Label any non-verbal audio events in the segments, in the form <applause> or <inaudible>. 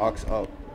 aux out.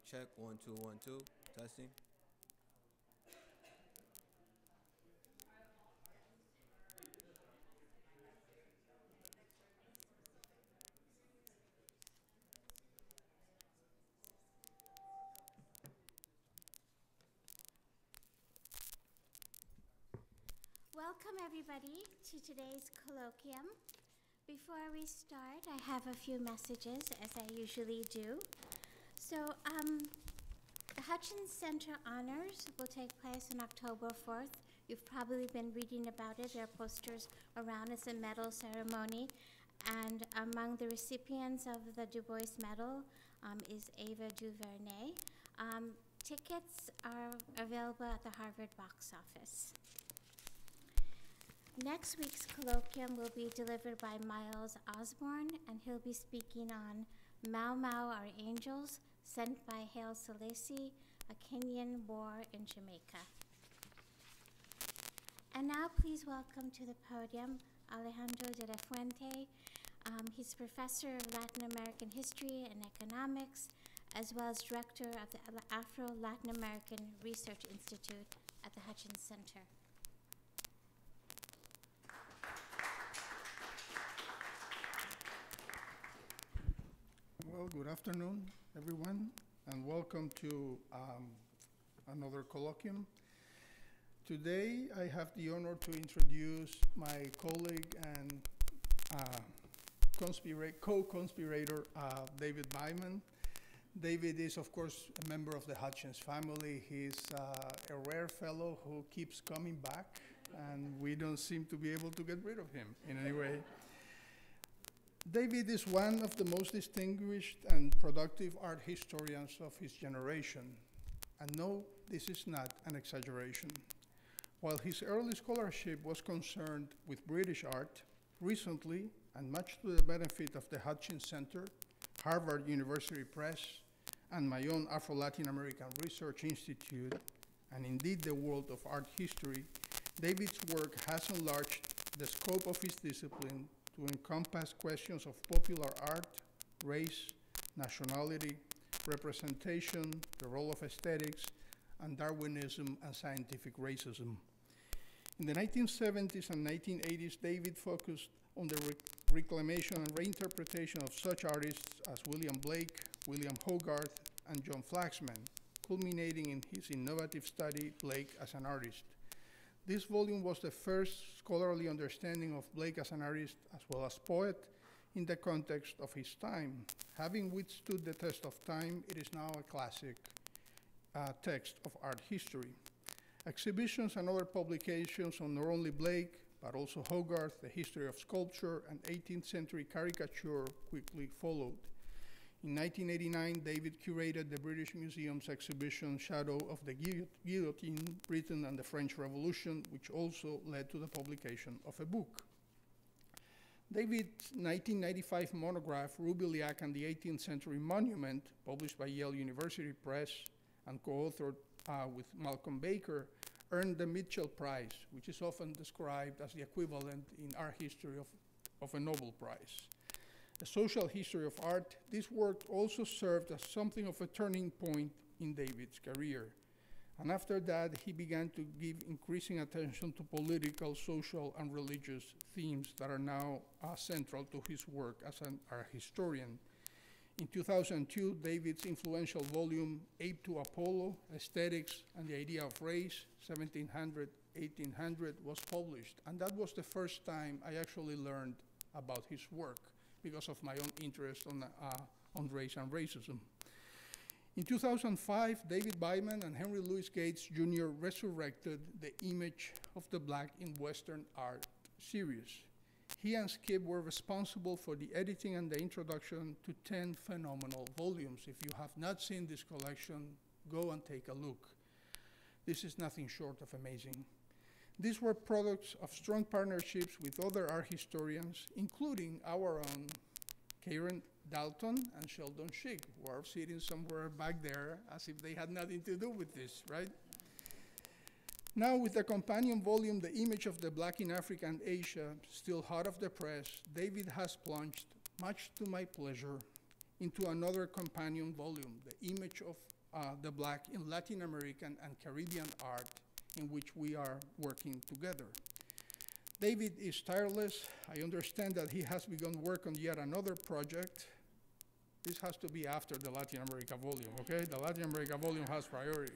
Mic check, one, two, one, two, testing. Welcome, everybody, to today's colloquium. Before we start, I have a few messages, as I usually do. So, um, the Hutchins Center Honors will take place on October 4th. You've probably been reading about it. There are posters around. It's a medal ceremony. And among the recipients of the Du Bois Medal um, is Ava DuVernay. Um, tickets are available at the Harvard box office. Next week's colloquium will be delivered by Myles Osborne, and he'll be speaking on Mau Mau Are Angels, sent by Haile Selassie, a Kenyan war in Jamaica. And now please welcome to the podium Alejandro de la Fuente. Um, he's a professor of Latin American history and economics, as well as director of the Afro-Latin American Research Institute at the Hutchins Center. Well, good afternoon, everyone, and welcome to um, another colloquium. Today, I have the honor to introduce my colleague and uh, conspira- co-conspirator, uh, David Bindman. David is, of course, a member of the Hutchins family. He's uh, a rare fellow who keeps coming back, and we don't seem to be able to get rid of him in any way. David is one of the most distinguished and productive art historians of his generation. And no, this is not an exaggeration. While his early scholarship was concerned with British art, recently, and much to the benefit of the Hutchins Center, Harvard University Press, and my own Afro Latin American Research Institute, and indeed the world of art history, David's work has enlarged the scope of his discipline to encompass questions of popular art, race, nationality, representation, the role of aesthetics, and Darwinism and scientific racism. In the 1970s and 1980s, David focused on the re- reclamation and reinterpretation of such artists as William Blake, William Hogarth, and John Flaxman, culminating in his innovative study, Blake as an Artist. This volume was the first scholarly understanding of Blake as an artist as well as poet in the context of his time. Having withstood the test of time, it is now a classic uh, text of art history. Exhibitions and other publications on not only Blake, but also Hogarth, the history of sculpture, and 18th century caricature quickly followed. In 1989, David curated the British Museum's exhibition Shadow of the Guillotine, Britain and the French Revolution, which also led to the publication of a book. David's 1995 monograph, Roubiliac and the 18th Century Monument, published by Yale University Press and co-authored uh, with Malcolm Baker, earned the Mitchell Prize, which is often described as the equivalent in art history of, of a Nobel Prize. A social history of art, this work also served as something of a turning point in David's career. And after that, he began to give increasing attention to political, social, and religious themes that are now uh, central to his work as an art historian. In 2002, David's influential volume, Ape to Apollo Aesthetics and the Idea of Race, 1700 1800, was published. And that was the first time I actually learned about his work because of my own interest on, uh, on race and racism. In 2005, David Bindman and Henry Louis Gates Jr. resurrected the image of the black in Western art series. He and Skip were responsible for the editing and the introduction to 10 phenomenal volumes. If you have not seen this collection, go and take a look. This is nothing short of amazing. These were products of strong partnerships with other art historians, including our own Karen Dalton and Sheldon Cheek, who are sitting somewhere back there as if they had nothing to do with this, right? Now, with the companion volume, The Image of the Black in Africa and Asia, still hot off the press, David has plunged, much to my pleasure, into another companion volume, The Image of uh, the Black in Latin American and Caribbean Art, in which we are working together. David is tireless. I understand that he has begun work on yet another project. This has to be after the Latin America volume, okay? The Latin America volume has priority.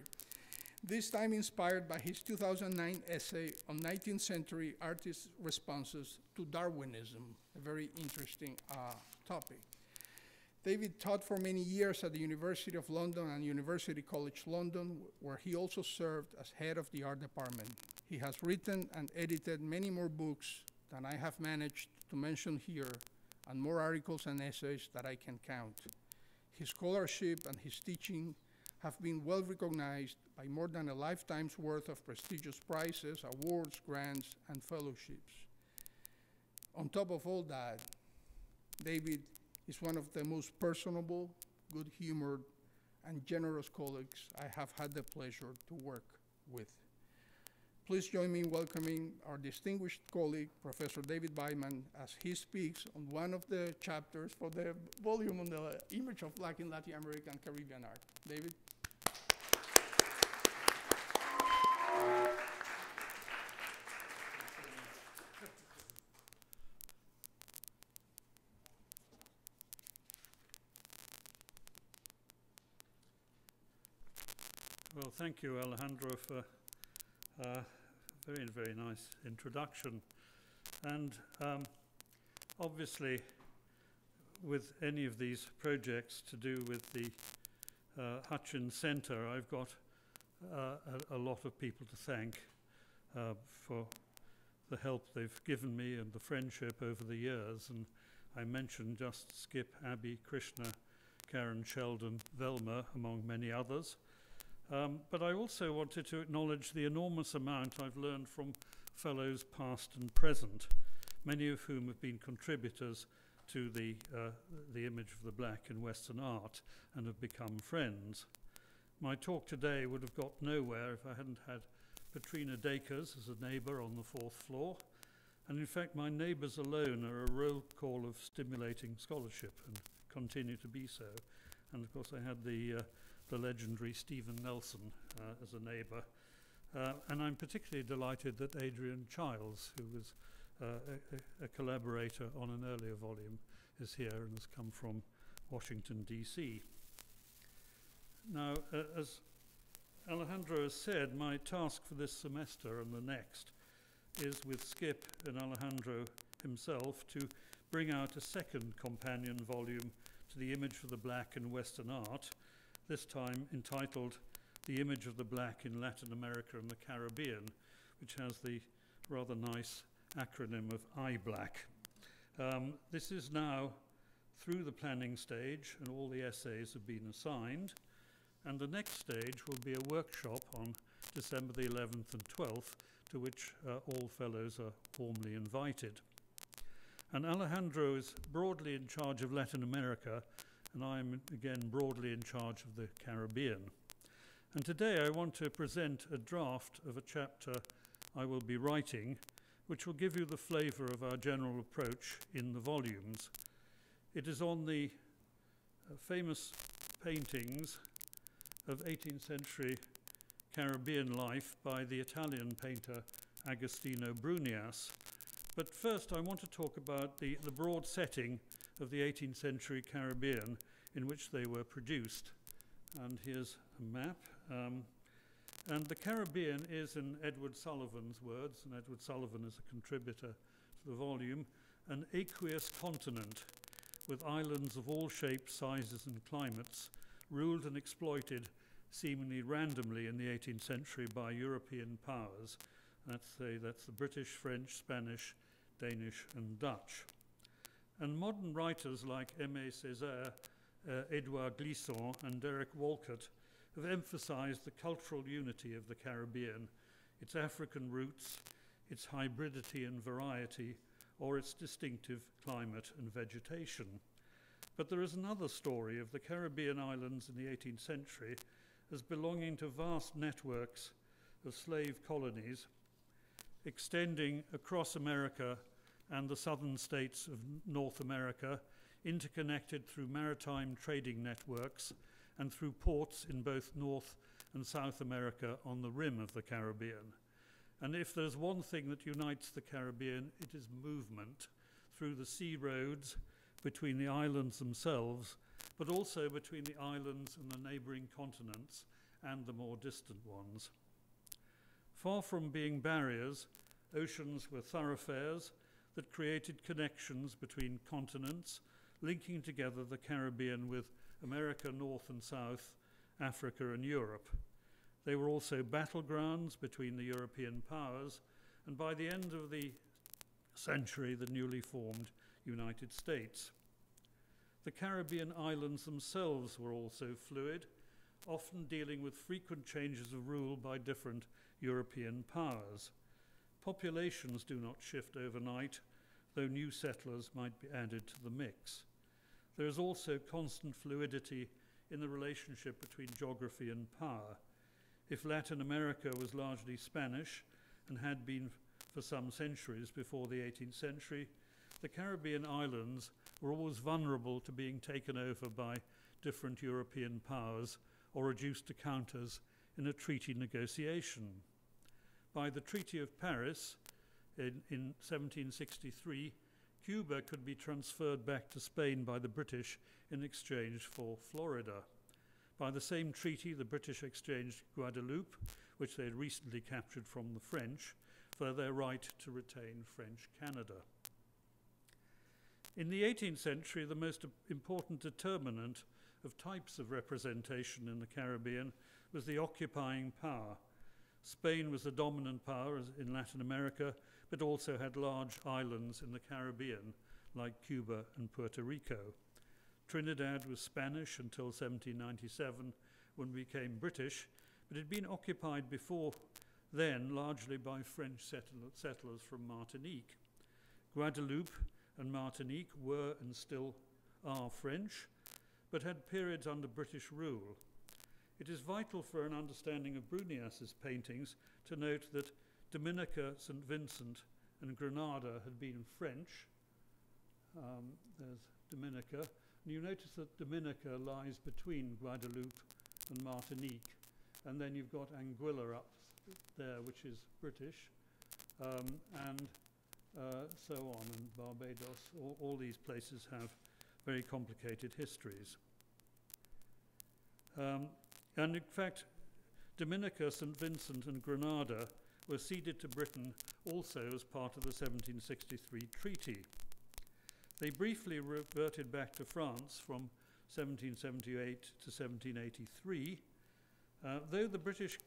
This time inspired by his 2009 essay on 19th century artists' responses to Darwinism, a very interesting uh, topic. David taught for many years at the University of London and University College London, where he also served as head of the art department. He has written and edited many more books than I have managed to mention here, and more articles and essays that I can count. His scholarship and his teaching have been well recognized by more than a lifetime's worth of prestigious prizes, awards, grants, and fellowships. On top of all that, David is one of the most personable, good humored, and generous colleagues I have had the pleasure to work with. Please join me in welcoming our distinguished colleague, Professor David Bindman, as he speaks on one of the chapters for the volume on the image of Black in Latin American Caribbean art. David? Thank you, Alejandro, for uh, a very, very nice introduction. And um, obviously, with any of these projects to do with the uh, Hutchins Center, I've got uh, a, a, lot of people to thank uh, for the help they've given me and the friendship over the years. And I mentioned just Skip, Abby, Krishna, Karen Sheldon, Velma, among many others. Um, but I also wanted to acknowledge the enormous amount I've learned from fellows past and present, many of whom have been contributors to the, uh, the image of the black in Western art and have become friends. My talk today would have got nowhere if I hadn't had Petrina Dakers as a neighbour on the fourth floor. And in fact, my neighbours alone are a roll call of stimulating scholarship and continue to be so. And of course, I had the uh, the legendary Steven Nelson uh, as a neighbour. Uh, and I'm particularly delighted that Adrienne Childs, who was uh, a, a, collaborator on an earlier volume, is here and has come from Washington, D.C. Now, uh, as Alejandro has said, my task for this semester and the next is with Skip and Alejandro himself to bring out a second companion volume to the image for the black in Western art, this time entitled The Image of the Black in Latin America and the Caribbean, which has the rather nice acronym of IBLAC. Um, this is now through the planning stage, and all the essays have been assigned. And the next stage will be a workshop on December the 11th and 12th, to which uh, all fellows are warmly invited. And Alejandro is broadly in charge of Latin America and I'm again broadly in charge of the Caribbean. And today I want to present a draft of a chapter I will be writing, which will give you the flavour of our general approach in the volumes. It is on the uh, famous paintings of 18th century Caribbean life by the Italian painter Agostino Brunias. But first, I want to talk about the, the broad setting of the 18th century Caribbean in which they were produced. And here's a map. Um, and the Caribbean is, in Edward Sullivan's words, and Edward Sullivan is a contributor to the volume, an aqueous continent with islands of all shapes, sizes, and climates, ruled and exploited seemingly randomly in the 18th century by European powers. That's the, that's the British, French, Spanish, Danish, and Dutch. And modern writers like Aimé Césaire, uh, Edouard Glissant, and Derek Walcott have emphasized the cultural unity of the Caribbean, its African roots, its hybridity and variety, or its distinctive climate and vegetation. But there is another story of the Caribbean islands in the 18th century as belonging to vast networks of slave colonies extending across America and the southern states of North America, interconnected through maritime trading networks and through ports in both North and South America on the rim of the Caribbean. And if there's one thing that unites the Caribbean, it is movement through the sea roads between the islands themselves, but also between the islands and the neighbouring continents and the more distant ones. Far from being barriers, oceans were thoroughfares that created connections between continents, linking together the Caribbean with America North and South, Africa and Europe. They were also battlegrounds between the European powers, and by the end of the century, the newly formed United States. The Caribbean islands themselves were also fluid, often dealing with frequent changes of rule by different European powers. Populations do not shift overnight, though new settlers might be added to the mix. There is also constant fluidity in the relationship between geography and power. If Latin America was largely Spanish and had been for some centuries before the 18th century, the Caribbean islands were always vulnerable to being taken over by different European powers or reduced to counters in a treaty negotiation. By the Treaty of Paris in, in 1763, Cuba could be transferred back to Spain by the British in exchange for Florida. By the same treaty, the British exchanged Guadeloupe, which they had recently captured from the French, for their right to retain French Canada. In the 18th century, the most important determinant of types of representation in the Caribbean was the occupying power. Spain was the dominant power in Latin America, but also had large islands in the Caribbean, like Cuba and Puerto Rico. Trinidad was Spanish until 1797, when we became British, but it had been occupied before then largely by French settle settlers from Martinique. Guadeloupe and Martinique were and still are French, but had periods under British rule. It is vital for an understanding of Brunias's paintings to note that Dominica, St. Vincent, and Grenada had been French. Um, there's Dominica. And you notice that Dominica lies between Guadeloupe and Martinique. And then you've got Anguilla up there, which is British, um, and uh, so on, and Barbados. All, all, these places have very complicated histories. Um, and in fact, Dominica, St. Vincent, and Grenada were ceded to Britain also as part of the 1763 treaty. They briefly reverted back to France from 1778 to 1783, uh, though the British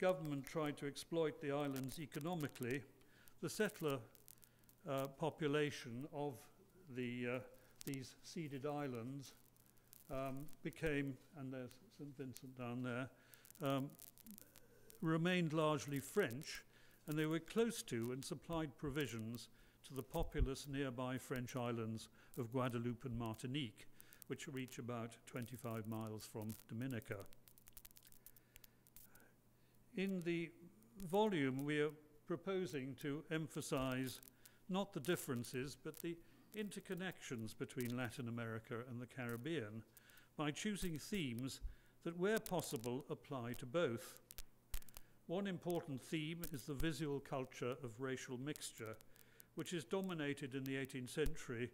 government tried to exploit the islands economically, the settler uh, population of the, uh, these ceded islands um, became, and there's St. Vincent down there, um, remained largely French, and they were close to and supplied provisions to the populous nearby French islands of Guadeloupe and Martinique, which reach about 25 miles from Dominica. In the volume, we are proposing to emphasize not the differences, but the interconnections between Latin America and the Caribbean by choosing themes that, where possible, apply to both. One important theme is the visual culture of racial mixture, which is dominated in the 18th century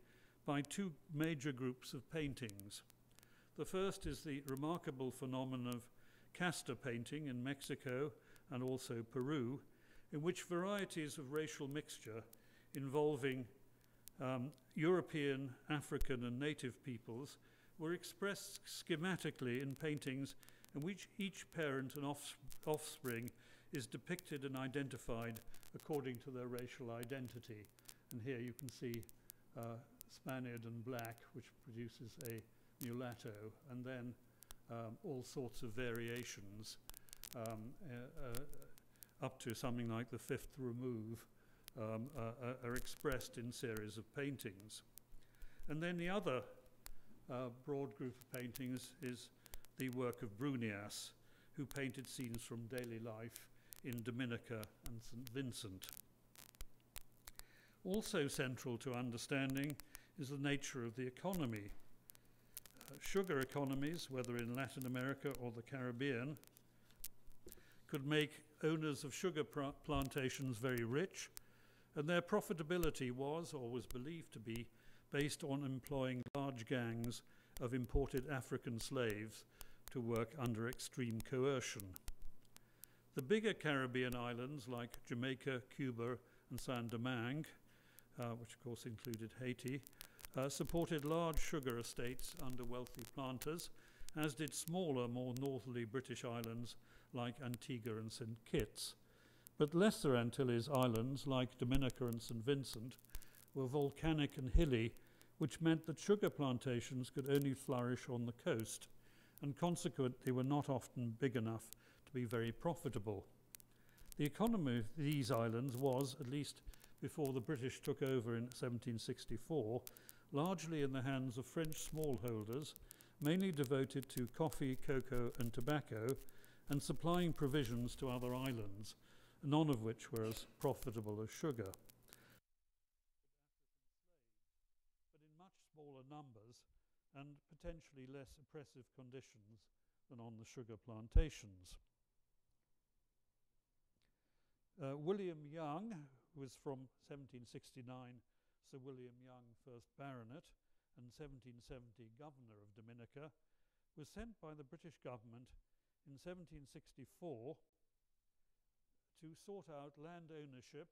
by two major groups of paintings. The first is the remarkable phenomenon of casta painting in Mexico and also Peru, in which varieties of racial mixture involving um, European, African, and native peoples were expressed schematically in paintings in which each parent and offspring is depicted and identified according to their racial identity. And here you can see uh, Spaniard and black, which produces a mulatto, and then um, all sorts of variations um, uh, uh, up to something like the fifth remove um, uh, uh, are expressed in series of paintings. And then the other uh, broad group of paintings is the work of Brunias, who painted scenes from daily life in Dominica and St. Vincent. Also central to understanding is the nature of the economy sugar economies, whether in Latin America or the Caribbean, could make owners of sugar plantations very rich, and their profitability was, or was believed to be, based on employing large gangs of imported African slaves to work under extreme coercion. The bigger Caribbean islands like Jamaica, Cuba, and Saint Domingue, uh, which of course included Haiti, uh, supported large sugar estates under wealthy planters, as did smaller, more northerly British islands like Antigua and St. Kitts. But lesser Antilles islands, like Dominica and St. Vincent, were volcanic and hilly, which meant that sugar plantations could only flourish on the coast, and consequently were not often big enough to be very profitable. The economy of these islands was, at least before the British took over in 1764, largely in the hands of French smallholders, mainly devoted to coffee, cocoa, and tobacco, and supplying provisions to other islands, none of which were as profitable as sugar. But in much smaller numbers and potentially less oppressive conditions than on the sugar plantations. Uh, William Young, who was from 1769, Sir William Young, 1st Baronet, and 1770 Governor of Dominica, was sent by the British government in 1764 to sort out land ownership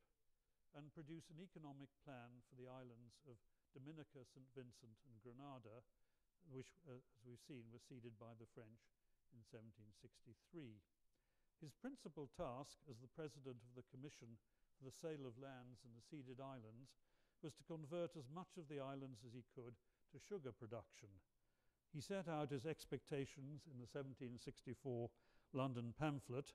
and produce an economic plan for the islands of Dominica, St. Vincent, and Grenada, which, uh, as we've seen, were ceded by the French in 1763. His principal task as the president of the Commission for the Sale of Lands in the Ceded Islands was to convert as much of the islands as he could to sugar production. He set out his expectations in the 1764 London pamphlet,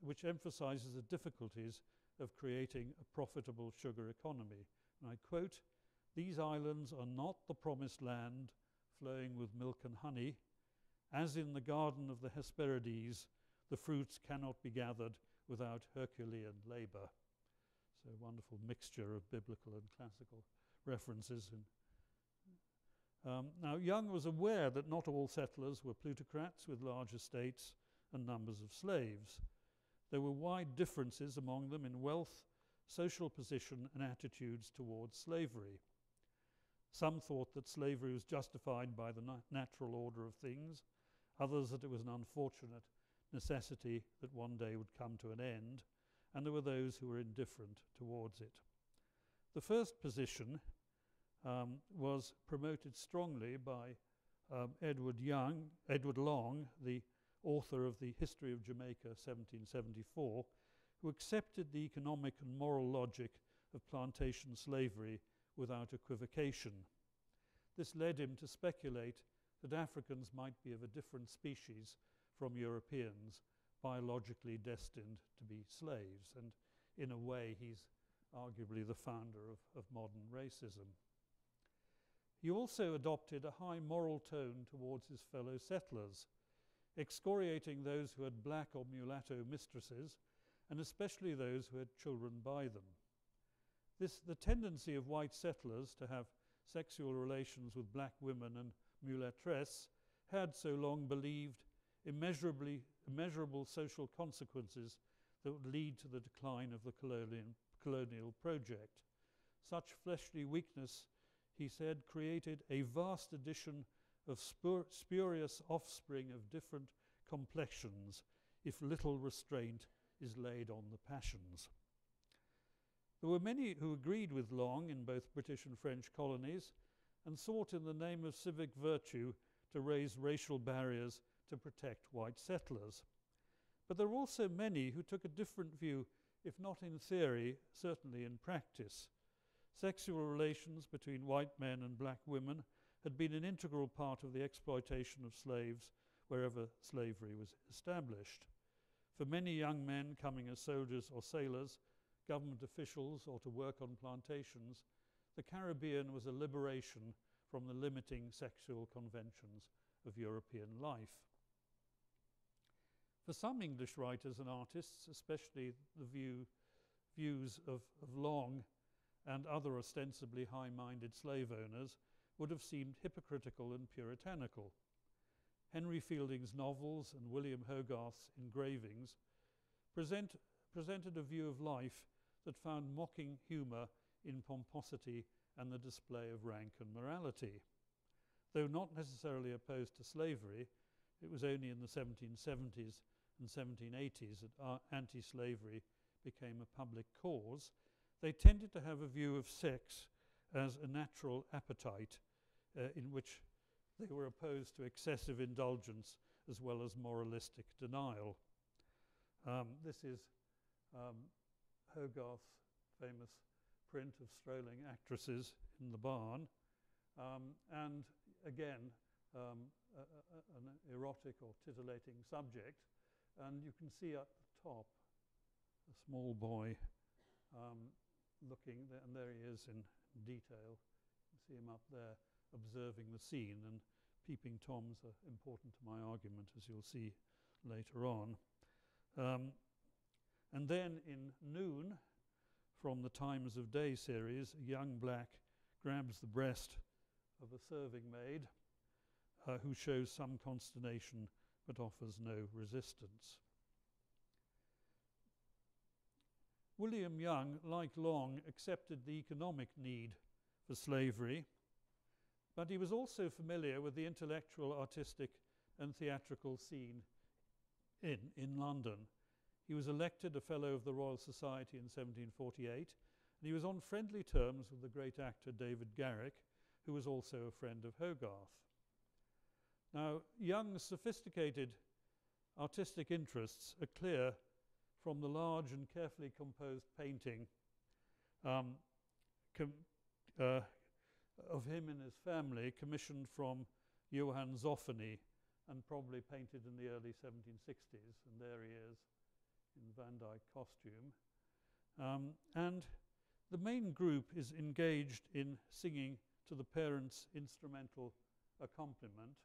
which emphasizes the difficulties of creating a profitable sugar economy. And I quote, These islands are not the promised land flowing with milk and honey. As in the garden of the Hesperides, the fruits cannot be gathered without Herculean labor. So, a wonderful mixture of biblical and classical references. Um, now, Young was aware that not all settlers were plutocrats with large estates and numbers of slaves. There were wide differences among them in wealth, social position, and attitudes towards slavery. Some thought that slavery was justified by the na natural order of things, others that it was an unfortunate necessity that one day would come to an end, and there were those who were indifferent towards it. The first position um, was promoted strongly by um, Edward Young, Edward Long, the author of the History of Jamaica 1774, who accepted the economic and moral logic of plantation slavery without equivocation. This led him to speculate that Africans might be of a different species from Europeans biologically destined to be slaves. And in a way, he's arguably the founder of, of modern racism. He also adopted a high moral tone towards his fellow settlers, excoriating those who had black or mulatto mistresses, and especially those who had children by them. This, the tendency of white settlers to have sexual relations with black women and mulatresses had so long believed immeasurably, immeasurable social consequences that would lead to the decline of the colonial, colonial project. Such fleshly weakness, he said, created a vast addition of spur spurious offspring of different complexions if little restraint is laid on the passions. There were many who agreed with Long in both British and French colonies and sought in the name of civic virtue to raise racial barriers to protect white settlers. But there were also many who took a different view, if not in theory, certainly in practice. Sexual relations between white men and black women had been an integral part of the exploitation of slaves wherever slavery was established. For many young men coming as soldiers or sailors, government officials, or to work on plantations, the Caribbean was a liberation from the limiting sexual conventions of European life. For some English writers and artists, especially the view, views of, of Long and other ostensibly high minded slave owners, would have seemed hypocritical and puritanical. Henry Fielding's novels and William Hogarth's engravings present, presented a view of life that found mocking humour in pomposity and the display of rank and morality. Though not necessarily opposed to slavery, it was only in the 1770s and 1780s that anti slavery became a public cause. They tended to have a view of sex as a natural appetite uh, in which they were opposed to excessive indulgence as well as moralistic denial. Um, this is um, Hogarth's famous print of strolling actresses in the barn. Um, and again, um, a, a, an erotic or titillating subject. And you can see at the top a small boy um, looking, there, and there he is in detail. You see him up there observing the scene, and peeping toms are important to my argument, as you'll see later on. Um, And then in Noon, from the Times of Day series, a young black grabs the breast of a serving maid uh, who shows some consternation but offers no resistance. William Young, like Long, accepted the economic need for slavery, but he was also familiar with the intellectual, artistic, and theatrical scene in, in London. He was elected a Fellow of the Royal Society in 1748, and he was on friendly terms with the great actor David Garrick, who was also a friend of Hogarth. Now, Young's sophisticated artistic interests are clear from the large and carefully composed painting um, uh, of him and his family, commissioned from Johann Zoffany and probably painted in the early 1760s. And there he is in Van costume. Um, and the main group is engaged in singing to the parents' instrumental accompaniment.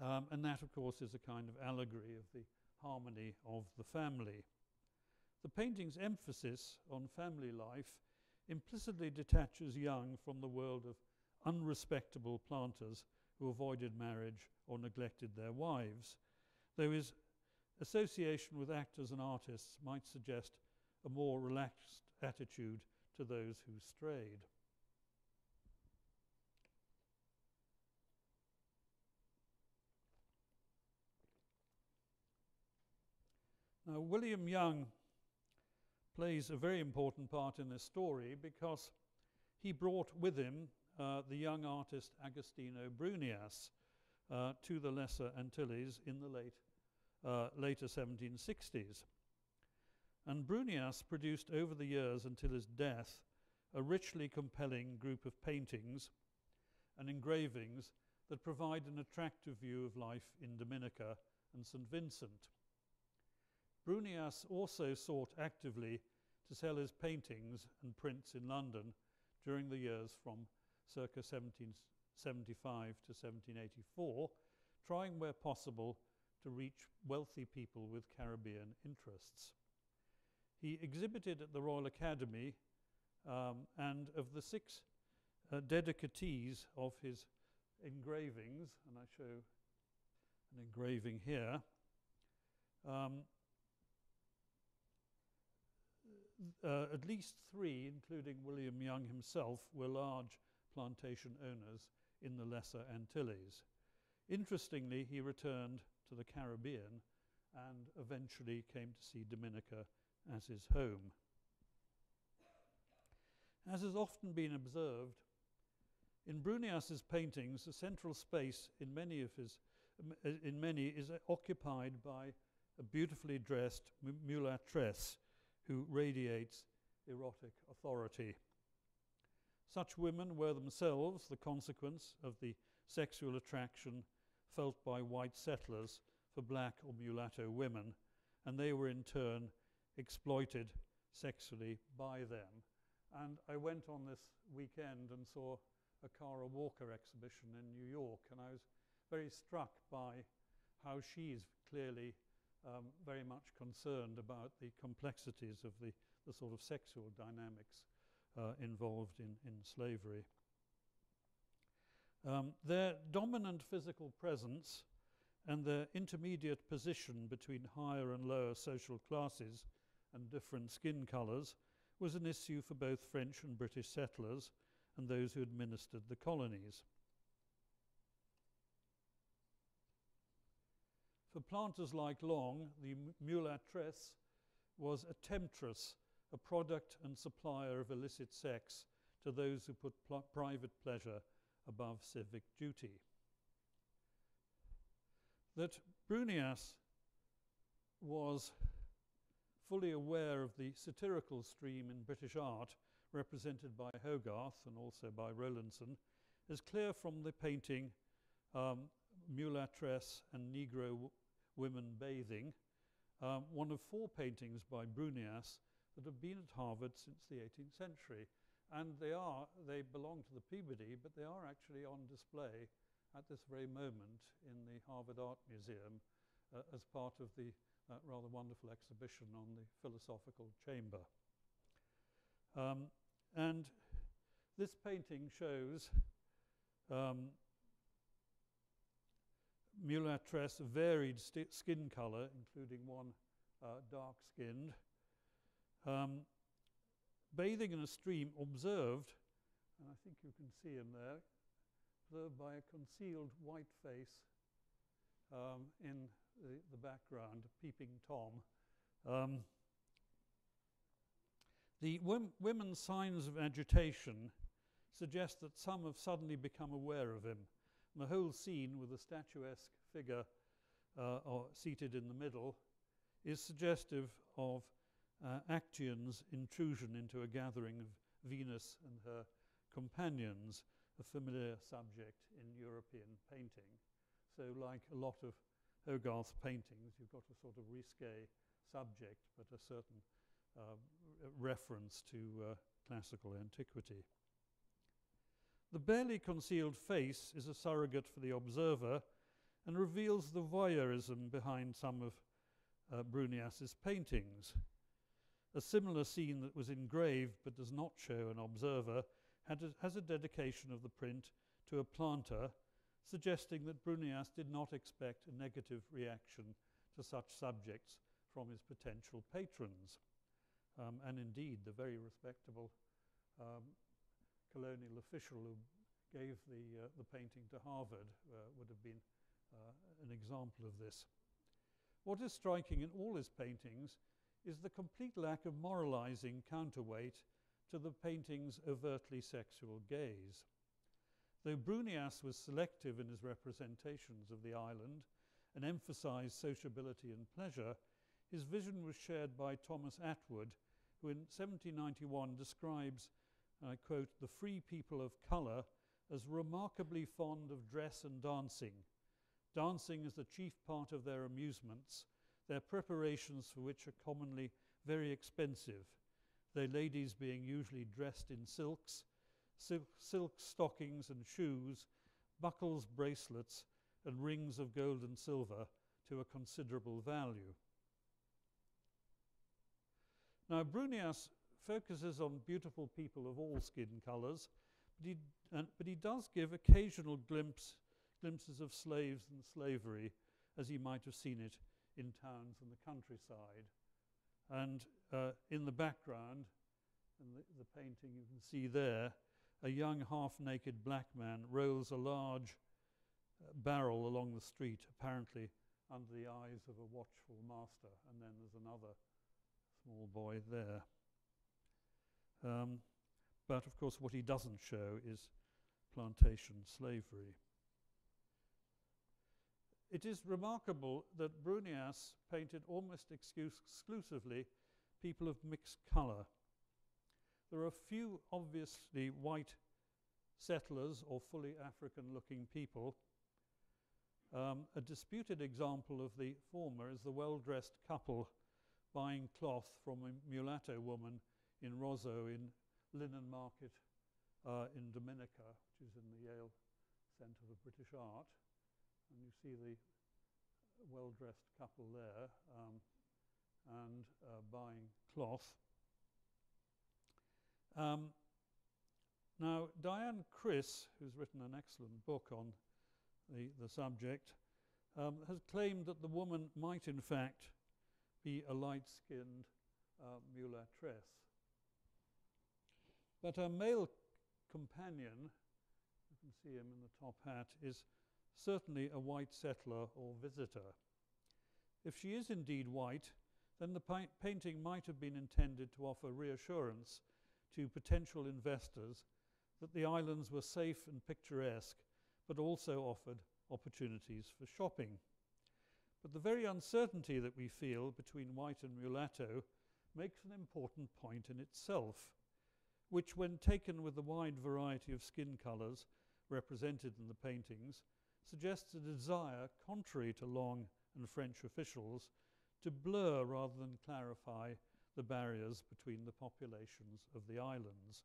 Um, and that, of course, is a kind of allegory of the harmony of the family. The painting's emphasis on family life implicitly detaches Young from the world of unrespectable planters who avoided marriage or neglected their wives, though his association with actors and artists might suggest a more relaxed attitude to those who strayed. Now, William Young plays a very important part in this story because he brought with him uh, the young artist Agostino Brunias uh, to the Lesser Antilles in the late, uh, later 1760s. And Brunias produced over the years until his death a richly compelling group of paintings and engravings that provide an attractive view of life in Dominica and St. Vincent. Brunias also sought actively to sell his paintings and prints in London during the years from circa 1775 to 1784, trying where possible to reach wealthy people with Caribbean interests. He exhibited at the Royal Academy, um, and of the six uh, dedicatees of his engravings, and I show an engraving here, um, uh, at least three, including William Young himself, were large plantation owners in the Lesser Antilles. Interestingly, he returned to the Caribbean and eventually came to see Dominica as his home. As has often been observed, in Brunias's paintings, the central space in many of his uh, in many is occupied by a beautifully dressed mulatresse who radiates erotic authority. Such women were themselves the consequence of the sexual attraction felt by white settlers for black or mulatto women, and they were in turn exploited sexually by them. And I went on this weekend and saw a Kara Walker exhibition in New York, and I was very struck by how she's clearly um, very much concerned about the complexities of the, the sort of sexual dynamics uh, involved in, in slavery. Um, their dominant physical presence and their intermediate position between higher and lower social classes and different skin colours was an issue for both French and British settlers and those who administered the colonies. For planters like Long, the mulatresse was a temptress, a product and supplier of illicit sex to those who put private pleasure above civic duty. That Brunias was fully aware of the satirical stream in British art represented by Hogarth and also by Rowlandson is clear from the painting um, Mulatresse and Negro women bathing, um, one of four paintings by Brunias that have been at Harvard since the 18th century. And they are, they belong to the Peabody, but they are actually on display at this very moment in the Harvard Art Museum uh, as part of the uh, rather wonderful exhibition on the philosophical chamber. Um, and this painting shows um, Mulatresse varied skin color, including one uh, dark skinned, um, bathing in a stream observed, and I think you can see him there, observed by a concealed white face um, in the, the, background, peeping Tom. Um, the women's signs of agitation suggest that some have suddenly become aware of him. And the whole scene, with a statuesque figure uh, seated in the middle, is suggestive of uh, Actaeon's intrusion into a gathering of Venus and her companions, a familiar subject in European painting. So, like a lot of Hogarth's paintings, you've got a sort of risque subject, but a certain uh, reference to uh, classical antiquity. The barely concealed face is a surrogate for the observer and reveals the voyeurism behind some of uh, Brunias's paintings. A similar scene that was engraved but does not show an observer a, has a dedication of the print to a planter, suggesting that Brunias did not expect a negative reaction to such subjects from his potential patrons. Um, and indeed, the very respectable um, colonial official who gave the, uh, the painting to Harvard uh, would have been uh, an example of this. What is striking in all his paintings is the complete lack of moralizing counterweight to the painting's overtly sexual gaze. Though Brunias was selective in his representations of the island and emphasized sociability and pleasure, his vision was shared by Thomas Atwood, who in 1791 describes, and I quote, the free people of colour as remarkably fond of dress and dancing. Dancing is the chief part of their amusements, their preparations for which are commonly very expensive, their ladies being usually dressed in silks, silk, silk stockings and shoes, buckles, bracelets, and rings of gold and silver to a considerable value. Now, Brunias focuses on beautiful people of all skin colours, but he, uh, but he does give occasional glimpse, glimpses of slaves and slavery as he might have seen it in towns and the countryside. And uh, in the background, in the, the, painting you can see there, a young half naked black man rolls a large uh, barrel along the street, apparently under the eyes of a watchful master. And then there's another small boy there. Um, but of course, what he doesn't show is plantation slavery. It is remarkable that Brunias painted almost exclusively people of mixed colour. There are a few obviously white settlers or fully African looking people. Um, a disputed example of the former is the well dressed couple buying cloth from a mulatto woman in Roseau in Linen Market uh, in Dominica, which is in the Yale Centre for British Art. And you see the well-dressed couple there um, and uh, buying cloth. Um, now, Diane Chris, who's written an excellent book on the, the subject, um, has claimed that the woman might in fact be a light-skinned uh, mulatresse. But her male companion, you can see him in the top hat, is certainly a white settler or visitor. If she is indeed white, then the pa painting might have been intended to offer reassurance to potential investors that the islands were safe and picturesque, but also offered opportunities for shopping. But the very uncertainty that we feel between white and mulatto makes an important point in itself, which, when taken with the wide variety of skin colours represented in the paintings, suggests a desire, contrary to Long and French officials, to blur rather than clarify the barriers between the populations of the islands,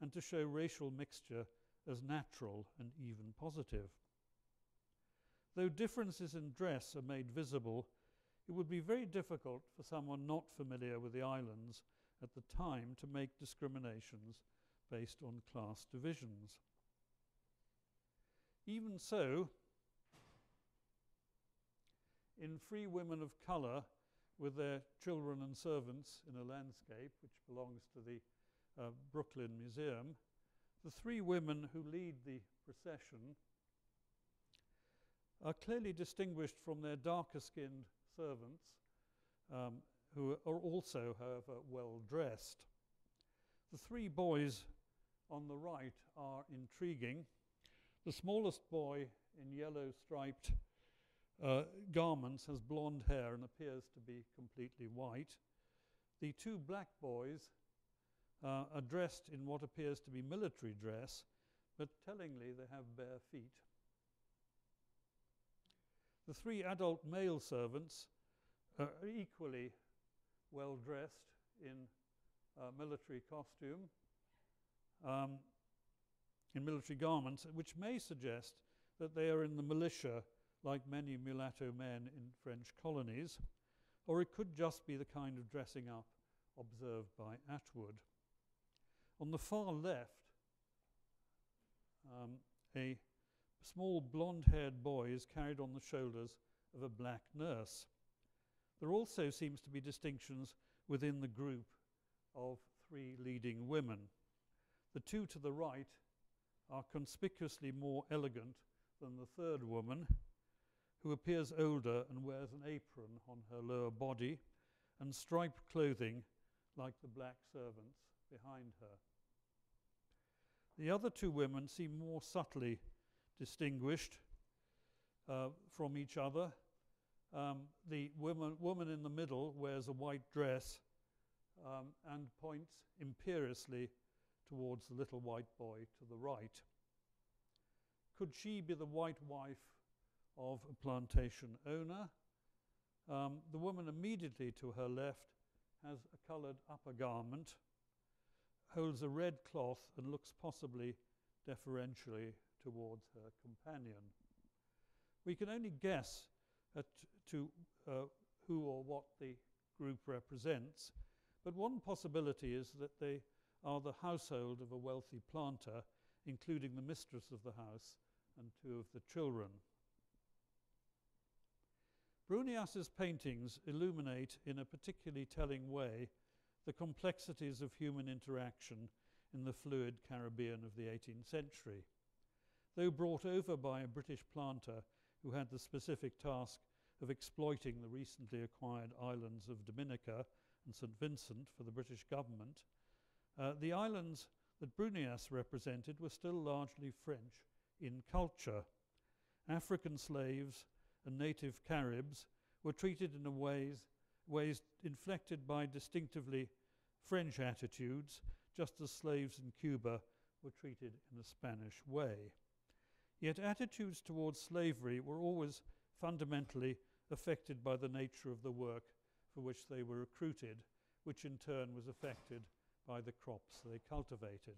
and to show racial mixture as natural and even positive. Though differences in dress are made visible, it would be very difficult for someone not familiar with the islands at the time to make discriminations based on class divisions. Even so, in Free Women of Colour, with their children and servants in a landscape which belongs to the uh, Brooklyn Museum, the three women who lead the procession are clearly distinguished from their darker skinned servants, um, who are also, however, well dressed. The three boys on the right are intriguing. The smallest boy in yellow striped uh, garments has blonde hair and appears to be completely white. The two black boys uh, are dressed in what appears to be military dress, but tellingly they have bare feet. The three adult male servants are equally well dressed in uh, military costume, um, in military garments, which may suggest that they are in the militia like many mulatto men in French colonies, or it could just be the kind of dressing up observed by Atwood. On the far left, um, a small blonde haired boy is carried on the shoulders of a black nurse. There also seems to be distinctions within the group of three leading women. The two to the right are conspicuously more elegant than the third woman, who appears older and wears an apron on her lower body and striped clothing like the black servants behind her. The other two women seem more subtly distinguished uh, from each other. Um, the woman, woman in the middle wears a white dress um, and points imperiously towards the little white boy to the right. Could she be the white wife of a plantation owner? Um, the woman immediately to her left has a coloured upper garment, holds a red cloth, and looks possibly deferentially towards her companion. We can only guess at to uh, who or what the group represents, but one possibility is that they are the household of a wealthy planter, including the mistress of the house and two of the children. Brunias's paintings illuminate in a particularly telling way the complexities of human interaction in the fluid Caribbean of the 18th century. Though brought over by a British planter who had the specific task of exploiting the recently acquired islands of Dominica and St. Vincent for the British government, uh, the islands that Brunias represented were still largely French in culture. African slaves and native Caribs were treated in ways, ways inflected by distinctively French attitudes, just as slaves in Cuba were treated in a Spanish way. Yet attitudes towards slavery were always fundamentally affected by the nature of the work for which they were recruited, which in turn was affected by the crops they cultivated.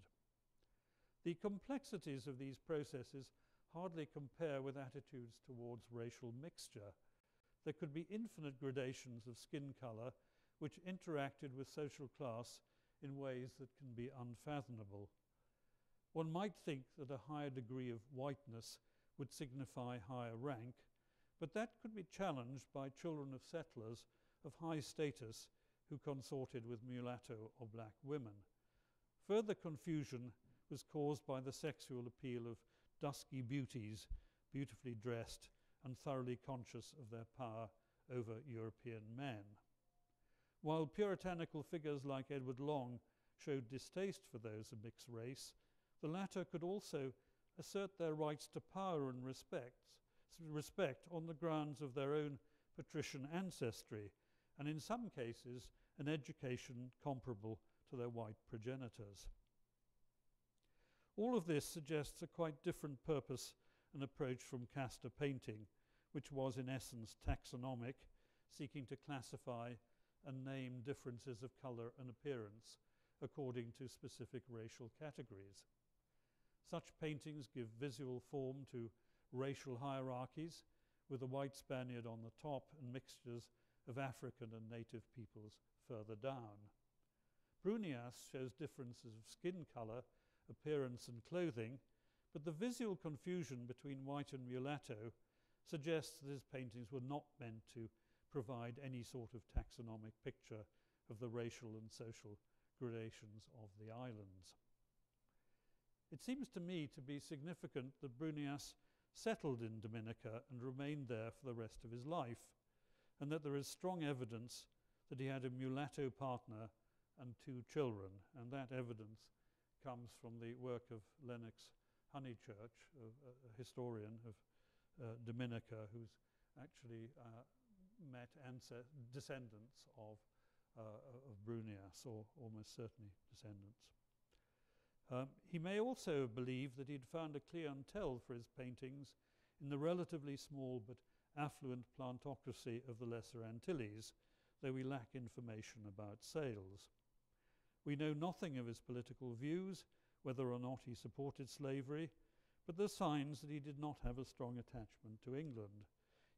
The complexities of these processes hardly compare with attitudes towards racial mixture. There could be infinite gradations of skin color which interacted with social class in ways that can be unfathomable. One might think that a higher degree of whiteness would signify higher rank, but that could be challenged by children of settlers of high status who consorted with mulatto or black women. Further confusion was caused by the sexual appeal of dusky beauties, beautifully dressed and thoroughly conscious of their power over European men. While puritanical figures like Edward Long showed distaste for those of mixed race, the latter could also assert their rights to power and respect, respect on the grounds of their own patrician ancestry, and in some cases, an education comparable to their white progenitors. All of this suggests a quite different purpose and approach from casta painting, which was in essence taxonomic, seeking to classify and name differences of colour and appearance according to specific racial categories. Such paintings give visual form to racial hierarchies, with the white Spaniard on the top and mixtures of African and native peoples further down. Brunias shows differences of skin colour, appearance, and clothing, but the visual confusion between white and mulatto suggests that his paintings were not meant to provide any sort of taxonomic picture of the racial and social gradations of the islands. It seems to me to be significant that Brunias settled in Dominica and remained there for the rest of his life, and that there is strong evidence that he had a mulatto partner and two children, and that evidence comes from the work of Lennox Honeychurch, a, a historian of uh, Dominica, who's actually uh, met descendants of, uh, of Brunias, or almost certainly descendants. Um, he may also believe that he'd found a clientele for his paintings in the relatively small but affluent plantocracy of the Lesser Antilles, though we lack information about sales. We know nothing of his political views, whether or not he supported slavery, but there's signs that he did not have a strong attachment to England.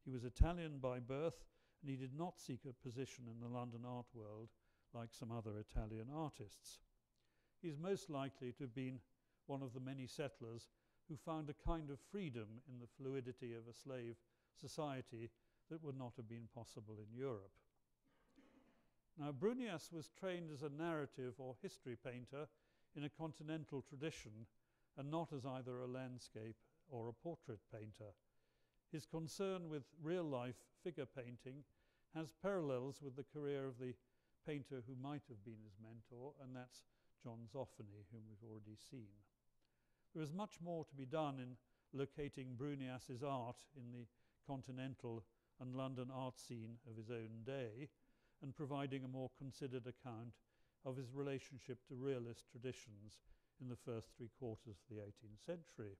He was Italian by birth, and he did not seek a position in the London art world like some other Italian artists. He is most likely to have been one of the many settlers who found a kind of freedom in the fluidity of a slave society that would not have been possible in Europe. Now, Brunias was trained as a narrative or history painter in a continental tradition and not as either a landscape or a portrait painter. His concern with real life figure painting has parallels with the career of the painter who might have been his mentor, and that's John Zoffany, whom we've already seen. There is much more to be done in locating Brunias's art in the continental and London art scene of his own day and providing a more considered account of his relationship to realist traditions in the first three quarters of the 18th century.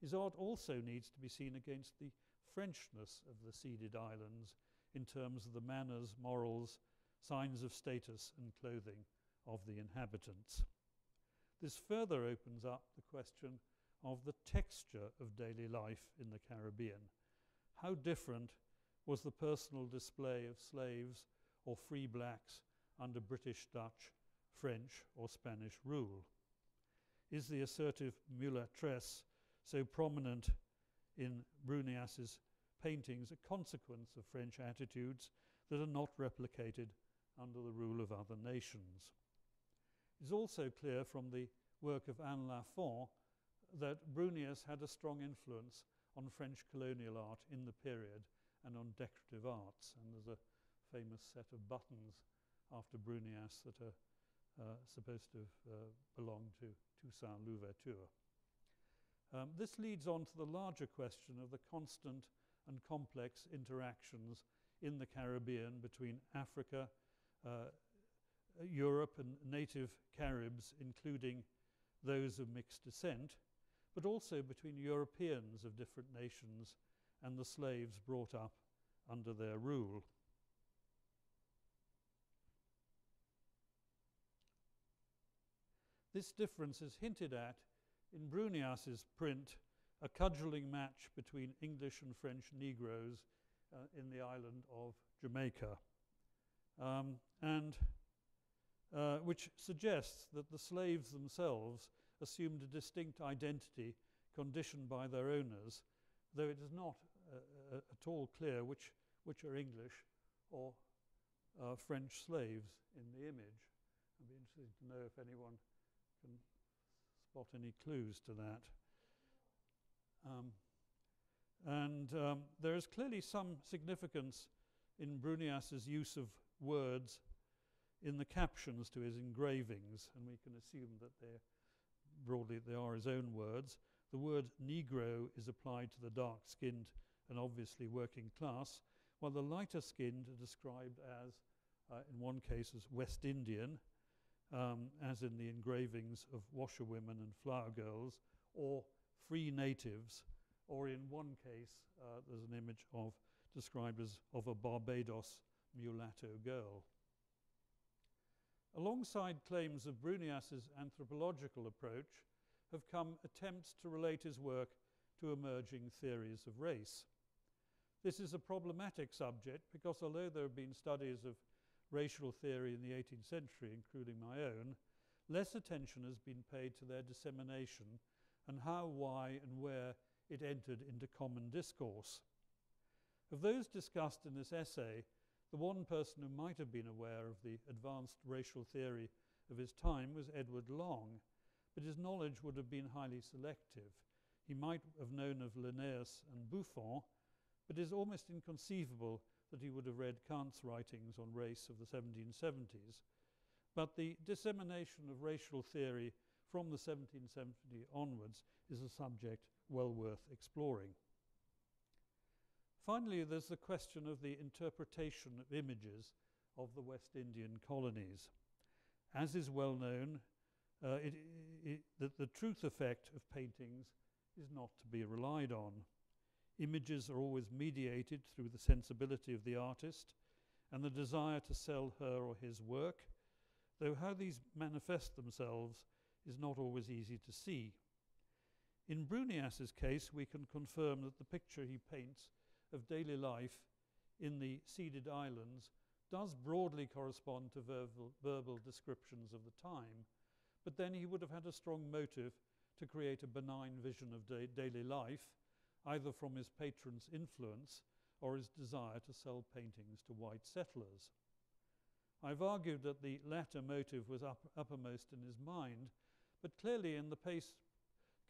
His art also needs to be seen against the Frenchness of the ceded islands in terms of the manners, morals, signs of status, and clothing of the inhabitants. This further opens up the question of the texture of daily life in the Caribbean. How different was the personal display of slaves or free blacks under British, Dutch, French, or Spanish rule? Is the assertive mulatresse so prominent in Brunias's paintings a consequence of French attitudes that are not replicated under the rule of other nations? It is also clear from the work of Anne Lafont that Brunias had a strong influence on French colonial art in the period and on decorative arts. And there's a famous set of buttons after Brunias that are uh, supposed to uh, belonged to Toussaint Louverture. Um, this leads on to the larger question of the constant and complex interactions in the Caribbean between Africa, uh, Europe and native Caribs, including those of mixed descent, but also between Europeans of different nations and the slaves brought up under their rule. This difference is hinted at in Brunias's print, A Cudgelling Match Between English and French Negroes uh, in the island of Jamaica. Um, and uh, which suggests that the slaves themselves assumed a distinct identity conditioned by their owners, though it is not uh, uh, at all clear which, which are English or uh, French slaves in the image. I'd be interested to know if anyone can spot any clues to that. Um, and um, there is clearly some significance in Brunias's use of words in the captions to his engravings, and we can assume that they're broadly they are his own words. The word Negro is applied to the dark-skinned and obviously working class, while the lighter skinned are described as, uh, in one case, as West Indian, um, as in the engravings of washerwomen and flower girls, or free natives, or in one case, uh, there's an image of described as of a Barbados mulatto girl. Alongside claims of Brunias's anthropological approach have come attempts to relate his work to emerging theories of race. This is a problematic subject because although there have been studies of racial theory in the 18th century, including my own, less attention has been paid to their dissemination and how, why, and where it entered into common discourse. Of those discussed in this essay, the one person who might have been aware of the advanced racial theory of his time was Edward Long, but his knowledge would have been highly selective. He might have known of Linnaeus and Buffon, but it is almost inconceivable that he would have read Kant's writings on race of the 1770s. But the dissemination of racial theory from the 1770 onwards is a subject well worth exploring. Finally, there's the question of the interpretation of images of the West Indian colonies. As is well known, uh, it, it, that the truth effect of paintings is not to be relied on. Images are always mediated through the sensibility of the artist and the desire to sell her or his work, though how these manifest themselves is not always easy to see. In Brunias's case, we can confirm that the picture he paints of daily life in the ceded islands does broadly correspond to verbal, verbal descriptions of the time, but then he would have had a strong motive to create a benign vision of da daily life, either from his patron's influence or his desire to sell paintings to white settlers. I've argued that the latter motive was up, uppermost in his mind, but clearly in the pace,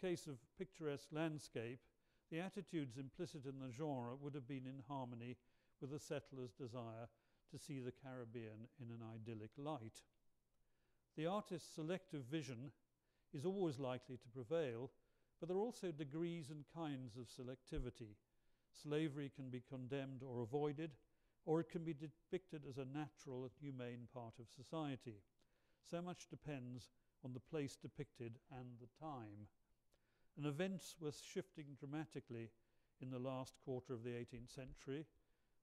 case of picturesque landscape, the attitudes implicit in the genre would have been in harmony with the settler's desire to see the Caribbean in an idyllic light. The artist's selective vision is always likely to prevail, but there are also degrees and kinds of selectivity. Slavery can be condemned or avoided, or it can be depicted as a natural and humane part of society. So much depends on the place depicted and the time. And events were shifting dramatically in the last quarter of the 18th century.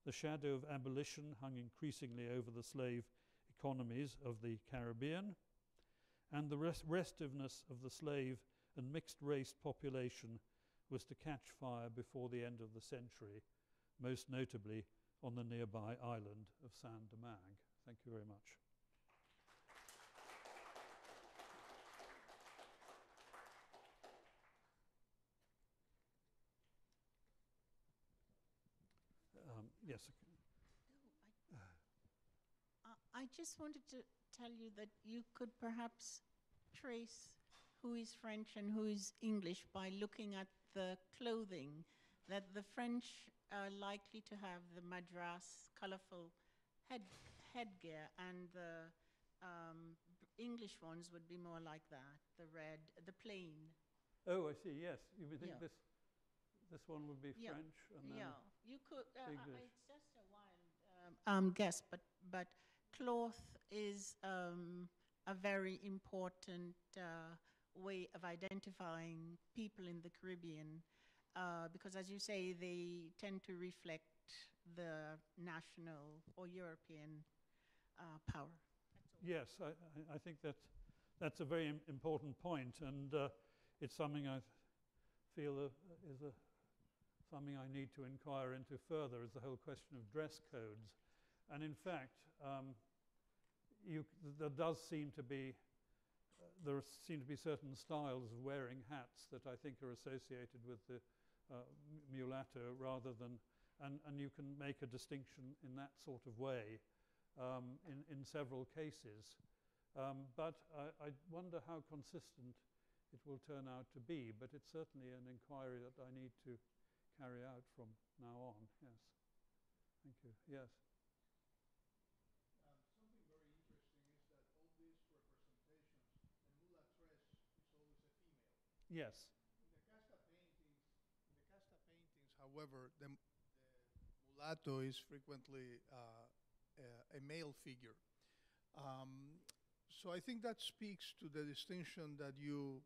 The shadow of abolition hung increasingly over the slave economies of the Caribbean, and the rest restiveness of the slave and mixed race population was to catch fire before the end of the century, most notably on the nearby island of Saint Domingue. Thank you very much. Um, yes. Uh, I just wanted to tell you that you could perhaps trace who is French and who is English by looking at the clothing. That the French are likely to have the madras, colorful head headgear, and the um, English ones would be more like that, the red, the plain. Oh, I see. Yes, you would think Yeah. this this one would be Yeah. French, and then Yeah, you could. Uh, I- English. it's just a wild um, um, guess, but but cloth is um, a very important uh, way of identifying people in the Caribbean, uh, because as you say, they tend to reflect the national or European uh, power. Yes, I, I, think that that's a very important point, and uh, it's something I feel uh, is a, something I need to inquire into further. Is the whole question of dress codes, and in fact, um, you, there does seem to be uh, there seem to be certain styles of wearing hats that I think are associated with the uh, mulatto rather than, and, and you can make a distinction in that sort of way um, in, in several cases. Um, but I, I wonder how consistent it will turn out to be, but it's certainly an inquiry that I need to carry out from now on, yes. Thank you, yes. Um, something very interesting is that all these representations, the mulatress is always a female. Yes, In the casta paintings, in the casta paintings, however, the, the mulatto is frequently uh, a, a male figure. Um, so I think that speaks to the distinction that you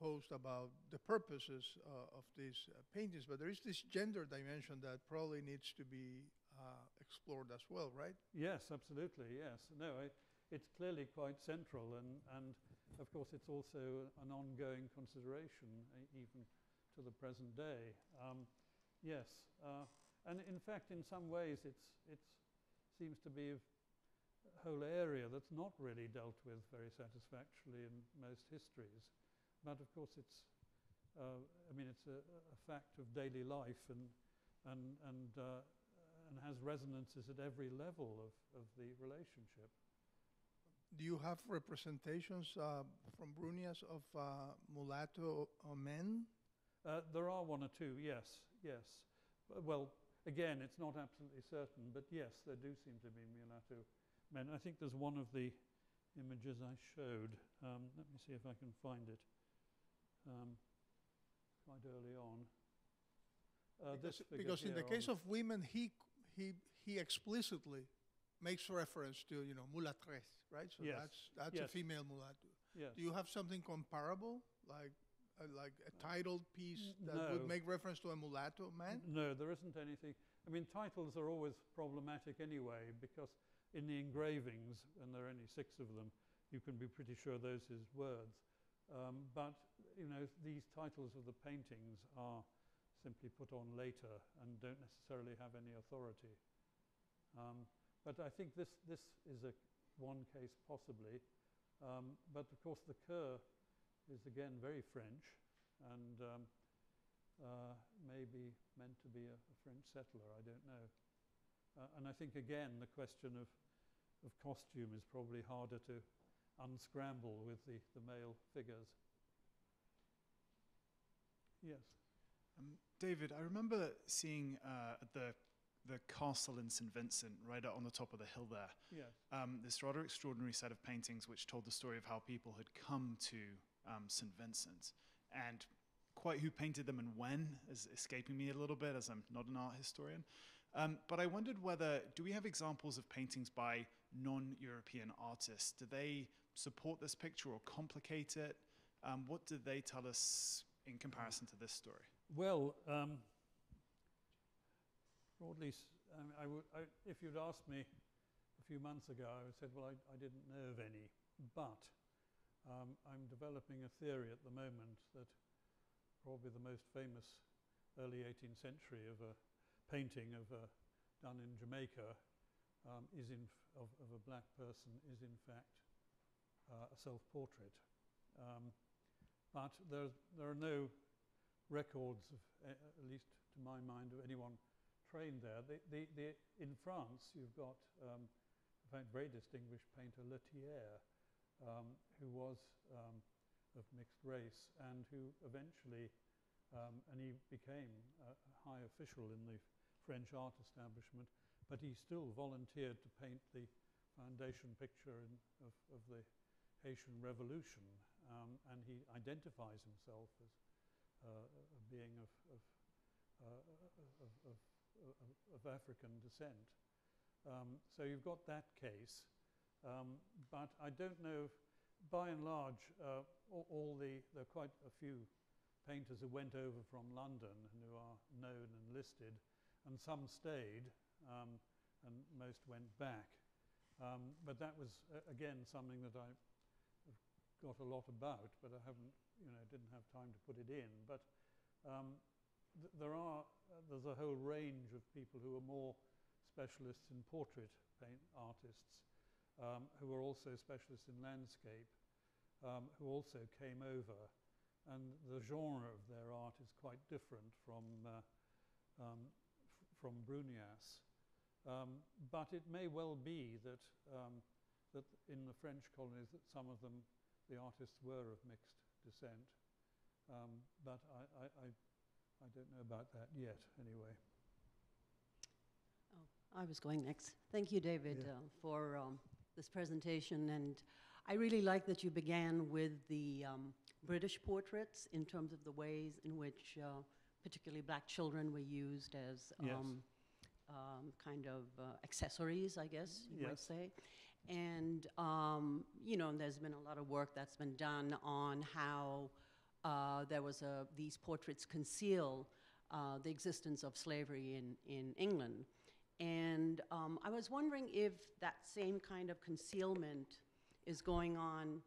posed about the purposes uh, of these uh, paintings. But there is this gender dimension that probably needs to be uh, explored as well, right? yes, absolutely, yes. No, I, it's clearly quite central, and, and of course, it's also an ongoing consideration, even to the present day. Um, yes, uh, And in fact, in some ways, it's, it's seems to be a whole area that's not really dealt with very satisfactorily in most histories. But of course, it's, uh, I mean, it's a, a fact of daily life and, and, and, uh, and has resonances at every level of, of the relationship. Do you have representations uh, from Brunias of uh, mulatto uh, men? Uh, there are one or two, yes, yes. Well, again, it's not absolutely certain, but yes, there do seem to be mulatto men. I think there's one of the images I showed. Um, let me see if I can find it. Um, quite early on. Uh, Because- because in the case of women, he he he explicitly makes reference to you know mulatres, right? So Yes, that's that's a female mulatto. yes. Do you have something comparable, like uh, like a titled piece that would make reference to a mulatto man? No, there isn't anything. I mean, titles are always problematic anyway because in the engravings, and there are only six of them, you can be pretty sure those is words. Um, but you know, these titles of the paintings are simply put on later and don't necessarily have any authority. Um, but I think this this is a one case possibly. Um, but of course, the Kerr is again very French, and um, uh, meant to be a, a French settler, I don't know. Uh, and I think again the question of, of costume is probably harder to unscramble with the, the male figures. Yes. Um, David, I remember seeing uh, the the castle in St Vincent, right on the top of the hill there, Yes. um, this rather extraordinary set of paintings which told the story of how people had come to um, St Vincent, and quite who painted them and when is escaping me a little bit, as I'm not an art historian. Um, but I wondered whether do we have examples of paintings by non-European artists? Do they support this picture or complicate it? Um, what do they tell us in comparison to this story? Well, um, broadly, I mean, I would, I, if you'd asked me a few months ago, I would have said, well, I, I didn't know of any. But um, I'm developing a theory at the moment that probably the most famous early 18th century of a painting of a, done in Jamaica um, is in of, of a black person is in fact uh, a self-portrait. Um, but there, there are no records, of, uh, at least to my mind, of anyone trained there. The, the, the, in France, you've got, um, in fact, very distinguished painter Lethière, um, who was um, of mixed race and who eventually, um, and he became a, a high official in the French art establishment, but he still volunteered to paint the foundation picture in, of, of the Haitian Revolution, um, and he identifies himself as uh, a being of, of, uh, of, of, of, African descent. Um, so you've got that case, um, but I don't know. By and large, uh, all, all the there are quite a few painters who went over from London and who are known and listed, and some stayed, um, and most went back. Um, but that was again something that I got a lot about, but I haven't, you know, didn't have time to put it in. But um, th- there are uh, there's a whole range of people who are more specialists in portrait paint artists, um, who are also specialists in landscape, um, who also came over, and the genre of their art is quite different from uh, um, from Brunias. Um, but it may well be that um, that in the French colonies that some of them, the artists were of mixed descent. Um, but I, I, I, I don't know about that yet, anyway. Oh, I was going next. Thank you, David, Yeah. uh, for um, this presentation. And I really like that you began with the um, British portraits in terms of the ways in which uh, particularly black children were used as Yes. um, um, kind of uh, accessories, I guess you might say. And, um, you know, there's been a lot of work that's been done on how uh, there was a, these portraits conceal uh, the existence of slavery in, in England. And um, I was wondering if that same kind of concealment is going on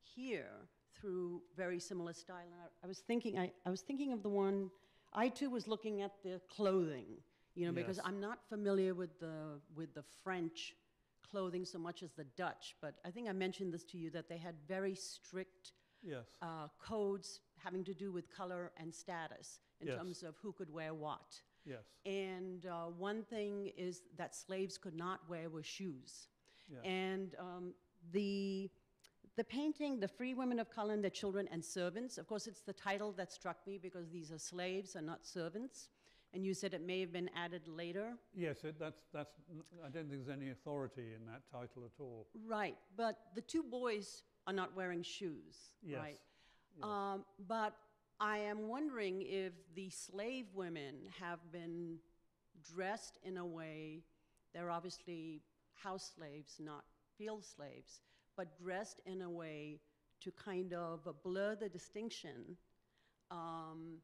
here through very similar style. And I, I was thinking, I, I was thinking of the one, I too was looking at the clothing, You know, because I'm not familiar with the with the French clothing so much as the Dutch. But I think I mentioned this to you that they had very strict Yes. uh, codes having to do with color and status in Yes. terms of who could wear what. yes. And uh, one thing is that slaves could not wear were shoes. Yeah. And um, the the painting, the free women of color and their children and servants. Of course, it's the title that struck me because these are slaves and not servants. And you said it may have been added later. Yes, it, that's, that's, I don't think there's any authority in that title at all. Right, but the two boys are not wearing shoes, Yes. right? yes. Um, but I am wondering if the slave women have been dressed in a way, they're obviously house slaves, not field slaves, but dressed in a way to kind of blur the distinction um,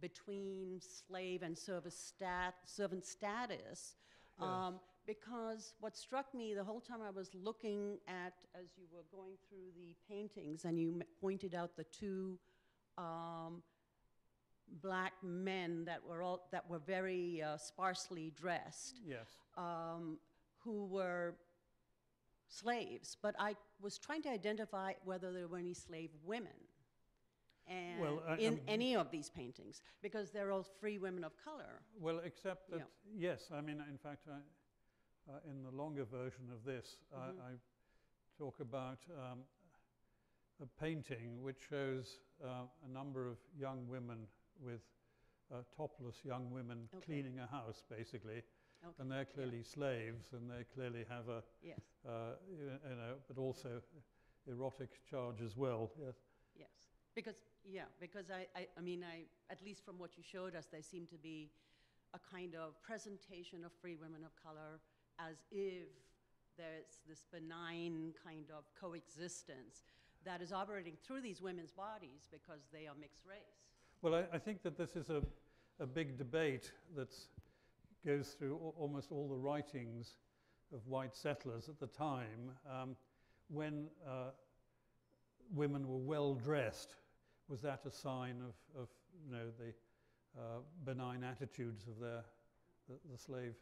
between slave and service stat, servant status. Um, because what struck me the whole time I was looking at, as you were going through the paintings, and you m- pointed out the two um, black men that were all that were very uh, sparsely dressed, Yes. um, who were slaves. But I was trying to identify whether there were any slave women. And Well, I- in um, any of these paintings, because they're all free women of color. Well, except that, Yeah. yes, I mean, in fact, I, uh, in the longer version of this, Mhm. I, I talk about um, a painting which shows uh, a number of young women with uh, topless young women Okay. cleaning a house, basically, Okay. and they're clearly slaves, and they clearly have a, Yes, uh, you you know, but also erotic charge as well. Yes. yes. Because, yeah, because I, I, I mean, I, at least from what you showed us, they seem to be a kind of presentation of free women of color as if there's this benign kind of coexistence that is operating through these women's bodies because they are mixed race. Well, I, I think that this is a, a big debate that goes through al- almost all the writings of white settlers at the time. Um, when uh, women were well dressed, was that a sign of, of you know, the uh, benign attitudes of their, the, the slave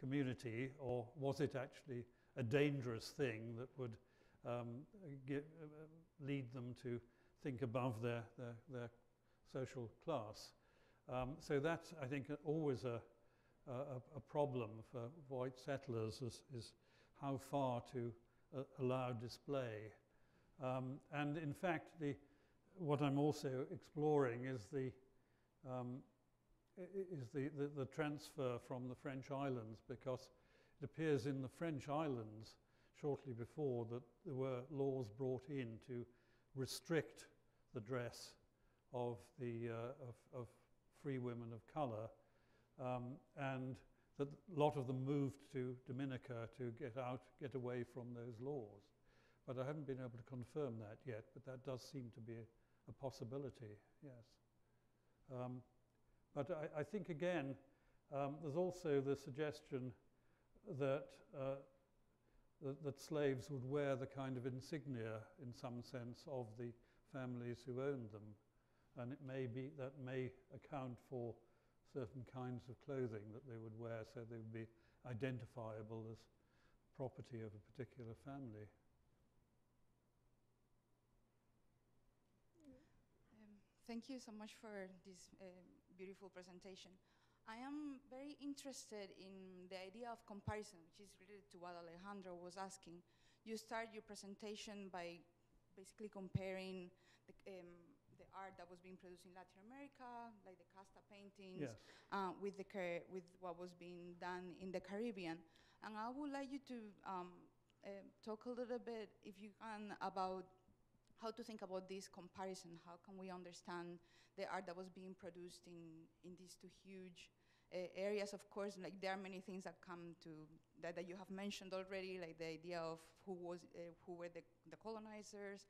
community, or was it actually a dangerous thing that would um, gi- uh, lead them to think above their, their, their social class. Um, so that's, I think, uh, always a, a, a- a problem for white settlers is, is how far to uh, allow display. Um, and in fact, the, what I'm also exploring is the, um, is the, the, the transfer from the French islands because it appears in the French islands shortly before that there were laws brought in to restrict the dress of the uh, of, of free women of colour, um, and that a lot of them moved to Dominica to get out, get away from those laws. But I haven't been able to confirm that yet. But that does seem to be a, a possibility. Yes. Um, but I, I think again, um, there's also the suggestion that. Uh, that, that slaves would wear the kind of insignia, in some sense, of the families who owned them. And it may be, that may account for certain kinds of clothing that they would wear so they would be identifiable as property of a particular family. Um, Thank you so much for this uh, beautiful presentation. I am very interested in the idea of comparison, which is related to what Alejandro was asking. You start your presentation by basically comparing the, um, the art that was being produced in Latin America, like the casta paintings, Yes. uh, with, the with what was being done in the Caribbean. And I would like you to um, uh, talk a little bit, if you can, about how to think about this comparison. How can we understand the art that was being produced in, in these two huge uh, areas? Of course, like there are many things that come to that, that you have mentioned already, like the idea of who was uh, who were the, the colonizers.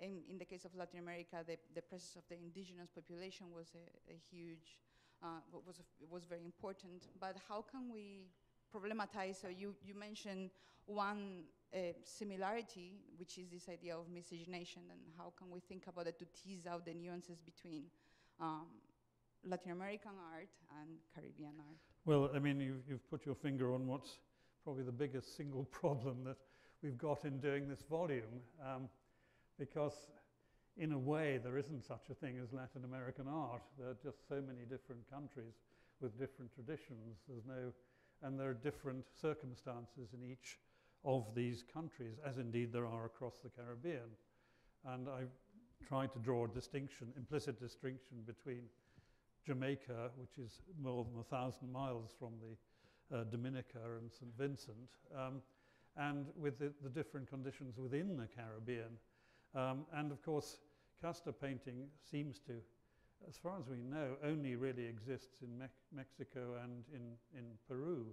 In, in the case of Latin America, the, the presence of the indigenous population was a, a huge uh, was was very important. But how can we problematize? So you you mentioned one uh, similarity, which is this idea of miscegenation, and how can we think about it to tease out the nuances between um, Latin American art and Caribbean art. Well, I mean, you've, you've put your finger on what's probably the biggest single <laughs> problem that we've got in doing this volume, um, because in a way there isn't such a thing as Latin American art. There are just so many different countries with different traditions. There's no, and there are different circumstances in each of these countries, as indeed there are across the Caribbean. And I've tried to draw a distinction, implicit distinction between Jamaica, which is more than a thousand miles from the uh, Dominica and St. Vincent, um, and with the, the, different conditions within the Caribbean. Um, and of course, Casta painting seems to, as far as we know, only really exists in Me Mexico and in, in Peru.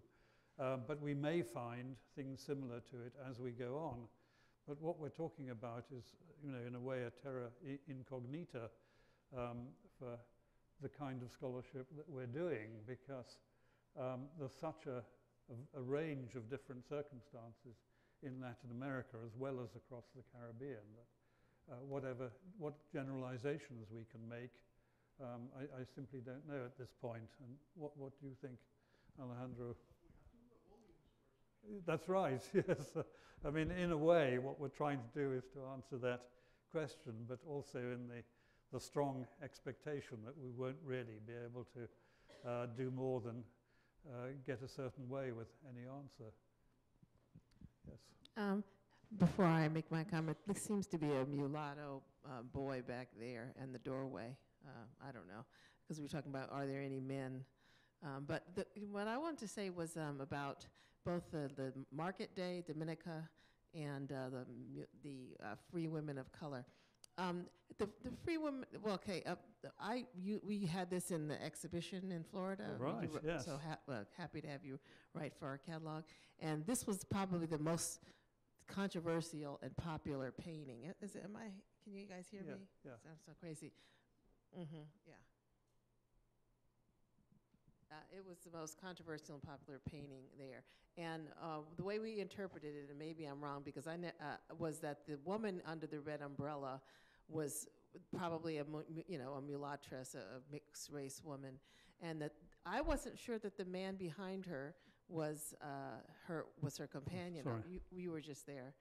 Uh, but we may find things similar to it as we go on. But what we're talking about is, you know, in a way, a terra incognita um, for the kind of scholarship that we're doing because um, there's such a, a, a, range of different circumstances in Latin America as well as across the Caribbean that uh, whatever, what generalizations we can make, um, I, I, simply don't know at this point. And what, what do you think, Alejandro? That's right, <laughs> yes. I mean, in a way, what we're trying to do is to answer that question, but also in the the strong expectation that we won't really be able to uh, do more than uh, get a certain way with any answer. Yes. Um, before I make my comment, this seems to be a mulatto uh, boy back there in the doorway. Uh, I don't know, because we were talking about are there any men? Um, but the, what I wanted to say was um, about both the, the Market Day, Dominica, and uh, the, the uh, Free Women of Color. Um, the, the free women, well, okay, uh, I, you, we had this in the exhibition in Florida. Oh, right, You yes. So ha- well, happy to have you write for our catalog. And this was probably the most controversial and popular painting. Is it, am I, can you guys hear Yeah, me? yeah. Sounds so crazy. Mm-hmm, yeah. Uh, it was the most controversial and popular painting there. And uh, the way we interpreted it, and maybe I'm wrong because I ne- uh, was that the woman under the red umbrella was probably a mu- mu- you know a mulatress, a, a mixed race woman, and that I wasn't sure that the man behind her was uh, her was her companion. Sorry. You, you were just there.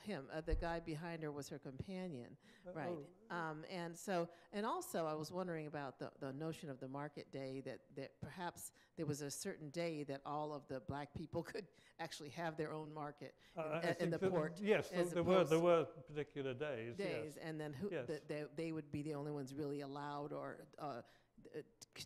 Him, uh, the guy behind her was her companion, Uh, right? Um, and so, and also, I was wondering about the, the notion of the market day that, that perhaps there was a certain day that all of the black people <laughs> could actually have their own market Uh, in, in the that- port Yes, there were, there were particular days, days, yes. and then who Yes. that they, they would be the only ones really allowed or uh,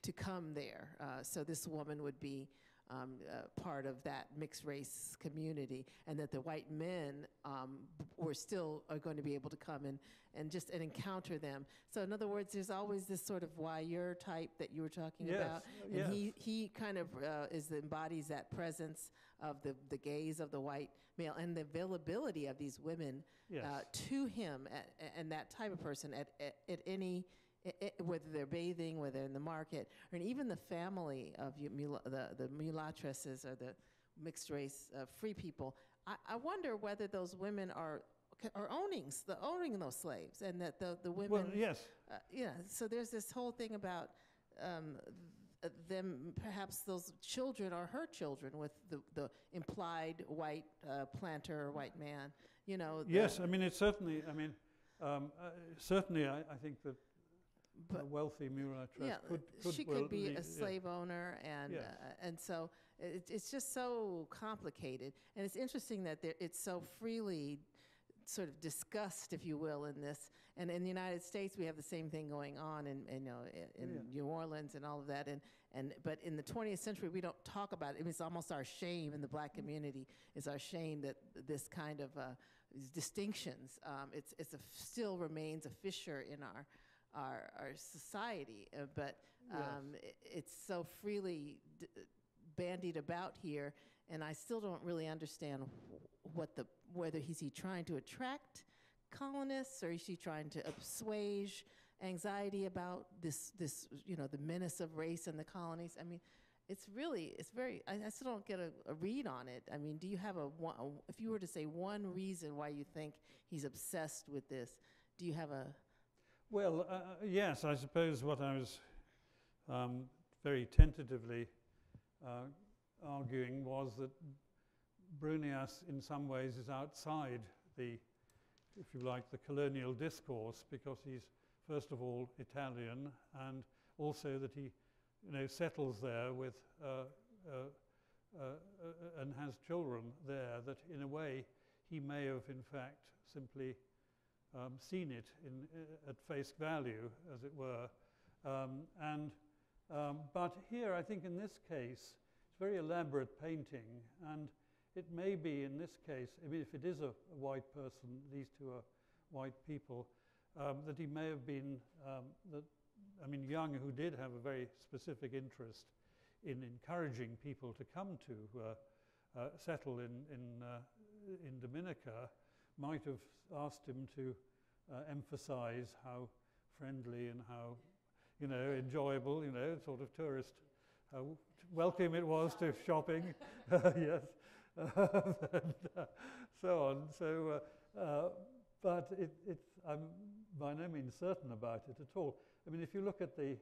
to come there. Uh, so this woman would be um, uh, part of that mixed race community, and that the white men um, were still are going to be able to come and and just and encounter them. So in other words, there's always this sort of wire type that you were talking Yes, about, uh, and yes. he he kind of uh, is embodies that presence of the the gaze of the white male and the availability of these women Yes. uh, to him at, and that type of person at, at, at any, i- i- whether they're bathing, whether in the market, or even the family of you, mula, the, the mulatresses or the mixed race uh, free people. I, I wonder whether those women are are owning the owning those slaves, and that the the women. Well, yes, Uh, yeah, so there's this whole thing about um, them, perhaps those children are her children with the, the implied white uh, planter or white man, you know. yes, I mean, it's certainly, I mean, um, uh, certainly I, I think that a But- wealthy mulatress Yeah, could, could she well could be le- a yeah. slave owner, and Yes. uh, and so it, it's just so complicated, and it's interesting that there, it's so freely sort of discussed, if you will, in this. And in the United States, we have the same thing going on, in, in, you know, in, Yeah. New Orleans and all of that. And and but in the 20th century, we don't talk about it. I mean, It's almost our shame in the black community. It's our shame that this kind of uh, distinctions. Um, it's it's a, still remains a fissure in our our, our society, uh, but Yes. um, i it's so freely d- bandied about here, and I still don't really understand what the whether he's he trying to attract colonists or is he trying to assuage anxiety about this this you know the menace of race in the colonies. I mean. It's really, it's very, I, I still don't get a, a read on it. I mean, do you have a, one, a- if you were to say one reason why you think he's obsessed with this, do you have a, Well, uh, uh, yes, I suppose what I was um, very tentatively uh, arguing was that Brunias, in some ways, is outside the, if you like, the colonial discourse because he's, first of all, Italian and also that he you know, settles there with uh, uh, uh, uh, and has children there, that in a way he may have, in fact, simply um, seen it in, uh, at face value, as it were. Um, and, um, but here, I think in this case, it's very elaborate painting, and it may be in this case, I mean, if it is a, a white person, these two are white people, um, that he may have been, um, that, I mean, Young, who did have a very specific interest in encouraging people to come to uh, uh, settle in, in, uh, in Dominica, might have asked him to uh, emphasize how friendly and how, you know, enjoyable, you know, sort of tourist, how welcome it was to shopping, <laughs> yes, <laughs> and uh, so on. So, uh, uh, but it, it's, I'm by no means certain about it at all. I mean, if you look at the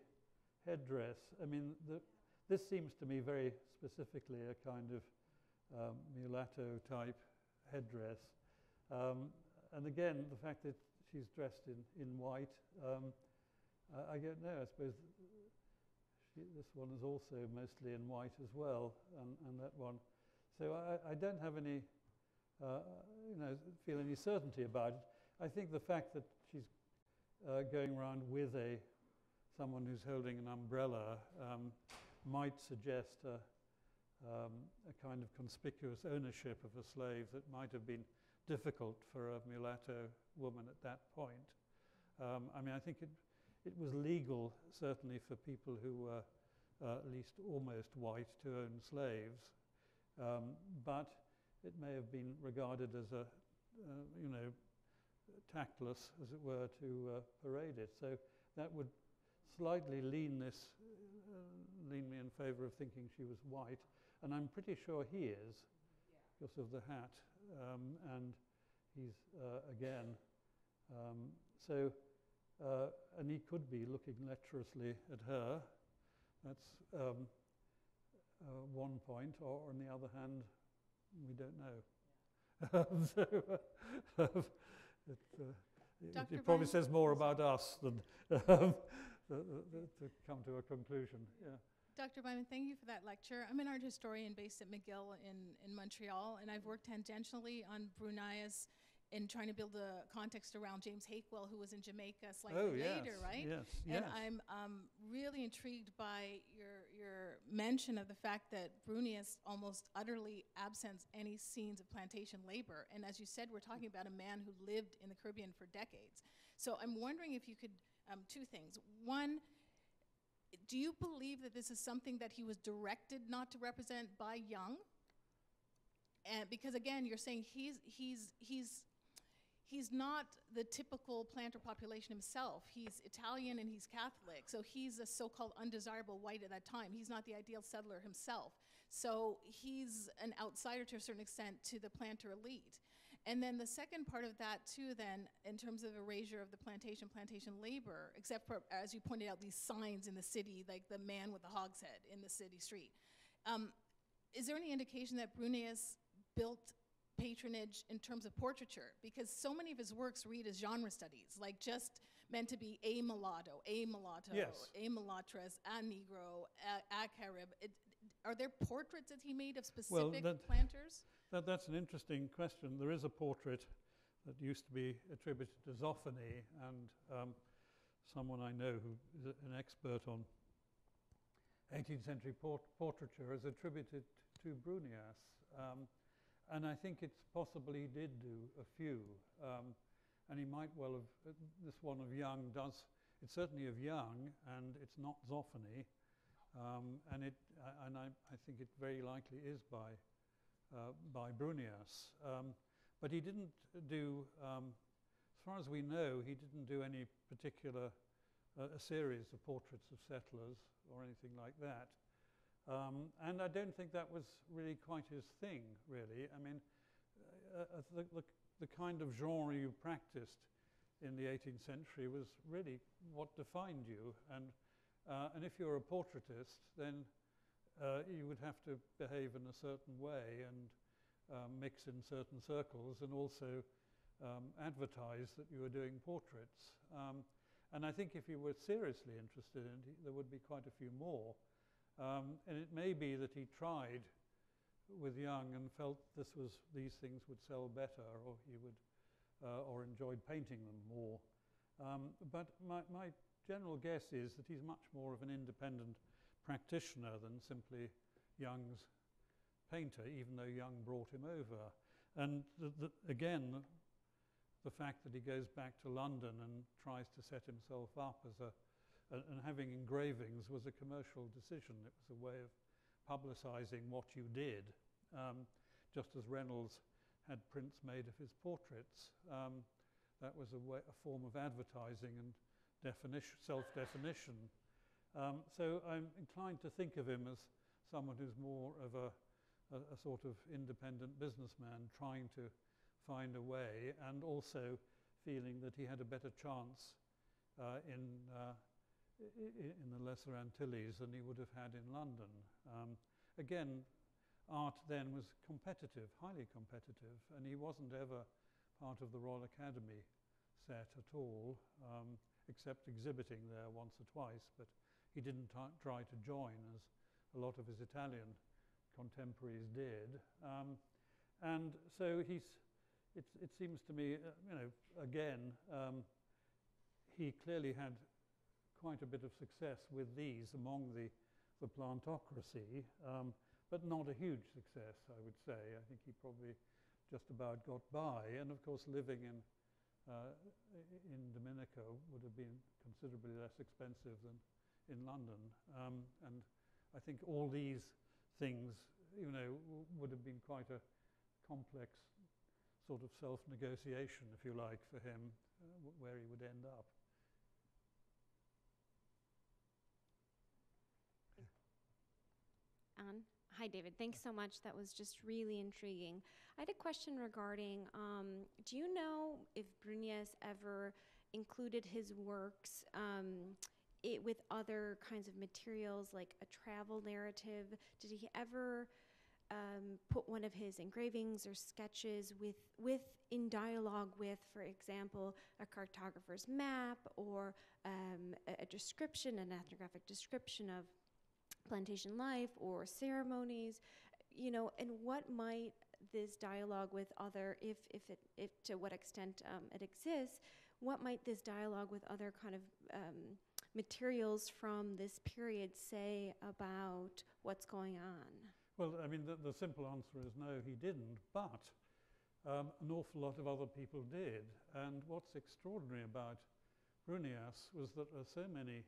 headdress, I mean, the, this seems to me very specifically a kind of um, mulatto type headdress. Um, and again, the fact that she's dressed in, in white, um, I, I don't know, I suppose she, this one is also mostly in white as well, and, and that one. So I, I don't have any, uh, you know, feel any certainty about it. I think the fact that she's uh, going around with a someone who's holding an umbrella um, might suggest a, um, a kind of conspicuous ownership of a slave that might have been difficult for a mulatto woman at that point. Um, I mean, I think it, it was legal, certainly, for people who were uh, at least almost white to own slaves, um, but it may have been regarded as a, uh, you know, tactless, as it were, to uh, parade it. So that would slightly lean this lean me in favor of thinking she was white, and I'm pretty sure he is because of the hat, um, and he's uh, again. Um, so, uh, and he could be looking lecherously at her. That's um, uh, one point, or on the other hand, we don't know. <laughs> so, <laughs> it, uh, it, it, probably says more about us than <laughs> um, to come to a conclusion. Yeah. Dr. Bindman, thank you for that lecture. I'm an art historian based at McGill in, in Montreal, and I've worked tangentially on Brunias in trying to build a context around James Hakewill, who was in Jamaica slightly oh, yes, later, right? Yes, and yes. I'm um, really intrigued by your, your mention of the fact that Brunias almost utterly absents any scenes of plantation labor. And as you said, we're talking about a man who lived in the Caribbean for decades. So I'm wondering if you could, um, two things. One, do you believe that this is something that he was directed not to represent by Young? And because again, you're saying he's he's he's he's not the typical planter population himself. He's Italian and he's Catholic, so he's a so-called undesirable white at that time. He's not the ideal settler himself. So he's an outsider to a certain extent to the planter elite. And then the second part of that too then, in terms of erasure of the plantation, plantation labor, except for, as you pointed out, these signs in the city, like the man with the hogshead in the city street. Um, is there any indication that Brunias built patronage in terms of portraiture? Because so many of his works read as genre studies, like just meant to be a mulatto, a mulatto, Yes. a mulattress, a negro, a, a carib. It, are there portraits that he made of Well, specific that- planters? That, that's an interesting question. There is a portrait that used to be attributed to Zoffany, and um, someone I know who is an expert on 18th century port- portraiture has attributed to Brunias. Um, and I think it's possible he did do a few. Um, and he might well have, uh, this one of Young does, it's certainly of Young, and it's not Zoffany. Um, and it, uh, and I, I think it very likely is by uh, by Brunias. Um, but he didn't do, um, as far as we know, he didn't do any particular uh, a series of portraits of settlers or anything like that. Um, and I don't think that was really quite his thing, really. I mean, uh, uh, the, the, the kind of genre you practiced in the 18th century was really what defined you. And Uh, and if you're a portraitist, then uh, you would have to behave in a certain way and um, mix in certain circles and also um, advertise that you were doing portraits. Um, and I think if you were seriously interested in it, there would be quite a few more. Um, and it may be that he tried with Young and felt this was, these things would sell better or he would, uh, or enjoyed painting them more. Um, but my, my general guess is that he's much more of an independent practitioner than simply Young's painter, even though Young brought him over. And the, the, again, the fact that he goes back to London and tries to set himself up as a, a, and having engravings was a commercial decision. It was a way of publicizing what you did, um, just as Reynolds had prints made of his portraits. Um, that was a, way, a form of advertising and definition, self-definition. Um, so I'm inclined to think of him as someone who's more of a, a, a sort of independent businessman trying to find a way and also feeling that he had a better chance uh, in, uh, in the Lesser Antilles than he would have had in London. Um, again, art then was competitive, highly competitive, and he wasn't ever part of the Royal Academy set at all, um, except exhibiting there once or twice, but he didn't try to join as a lot of his Italian contemporaries did. Um, and so he's it, it seems to me, uh, you know, again, um, he clearly had quite a bit of success with these among the, the plantocracy, um, but not a huge success, I would say. I think he probably just about got by. And of course, living in, uh, in Dominica would have been considerably less expensive than in London. Um, and I think all these things, you know, would have been quite a complex sort of self-negotiation, if you like, for him, uh, where he would end up. Anne? Hi, David. Thanks so much. That was just really intriguing. I had a question regarding um, do you know if Brunias ever included his works um, it, with other kinds of materials, like a travel narrative? Did he ever um, put one of his engravings or sketches with, with in dialogue with, for example, a cartographer's map or um, a, a description, an ethnographic description of plantation life or ceremonies, you know, and what might this dialogue with other, if, if, it, if to what extent um, it exists, what might this dialogue with other kind of um, materials from this period say about what's going on? Well, I mean, the, the simple answer is no, he didn't, but um, an awful lot of other people did. And what's extraordinary about Brunias was that there are so many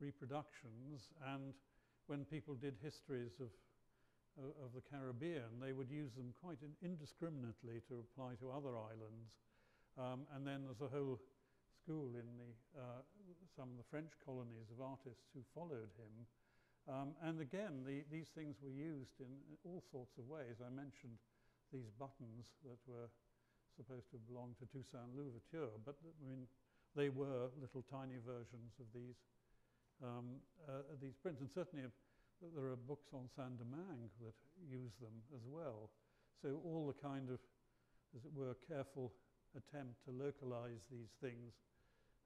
reproductions, and when people did histories of, of the Caribbean, they would use them quite in indiscriminately to apply to other islands. Um, and then there's a whole school in the, uh, some of the French colonies of artists who followed him um, and again, the, these things were used in all sorts of ways. I mentioned these buttons that were supposed to belong to Toussaint Louverture, but I mean, they were little tiny versions of these um, uh, these prints. And certainly, uh, there are books on Saint-Domingue that use them as well. So all the kind of, as it were, careful attempt to localize these things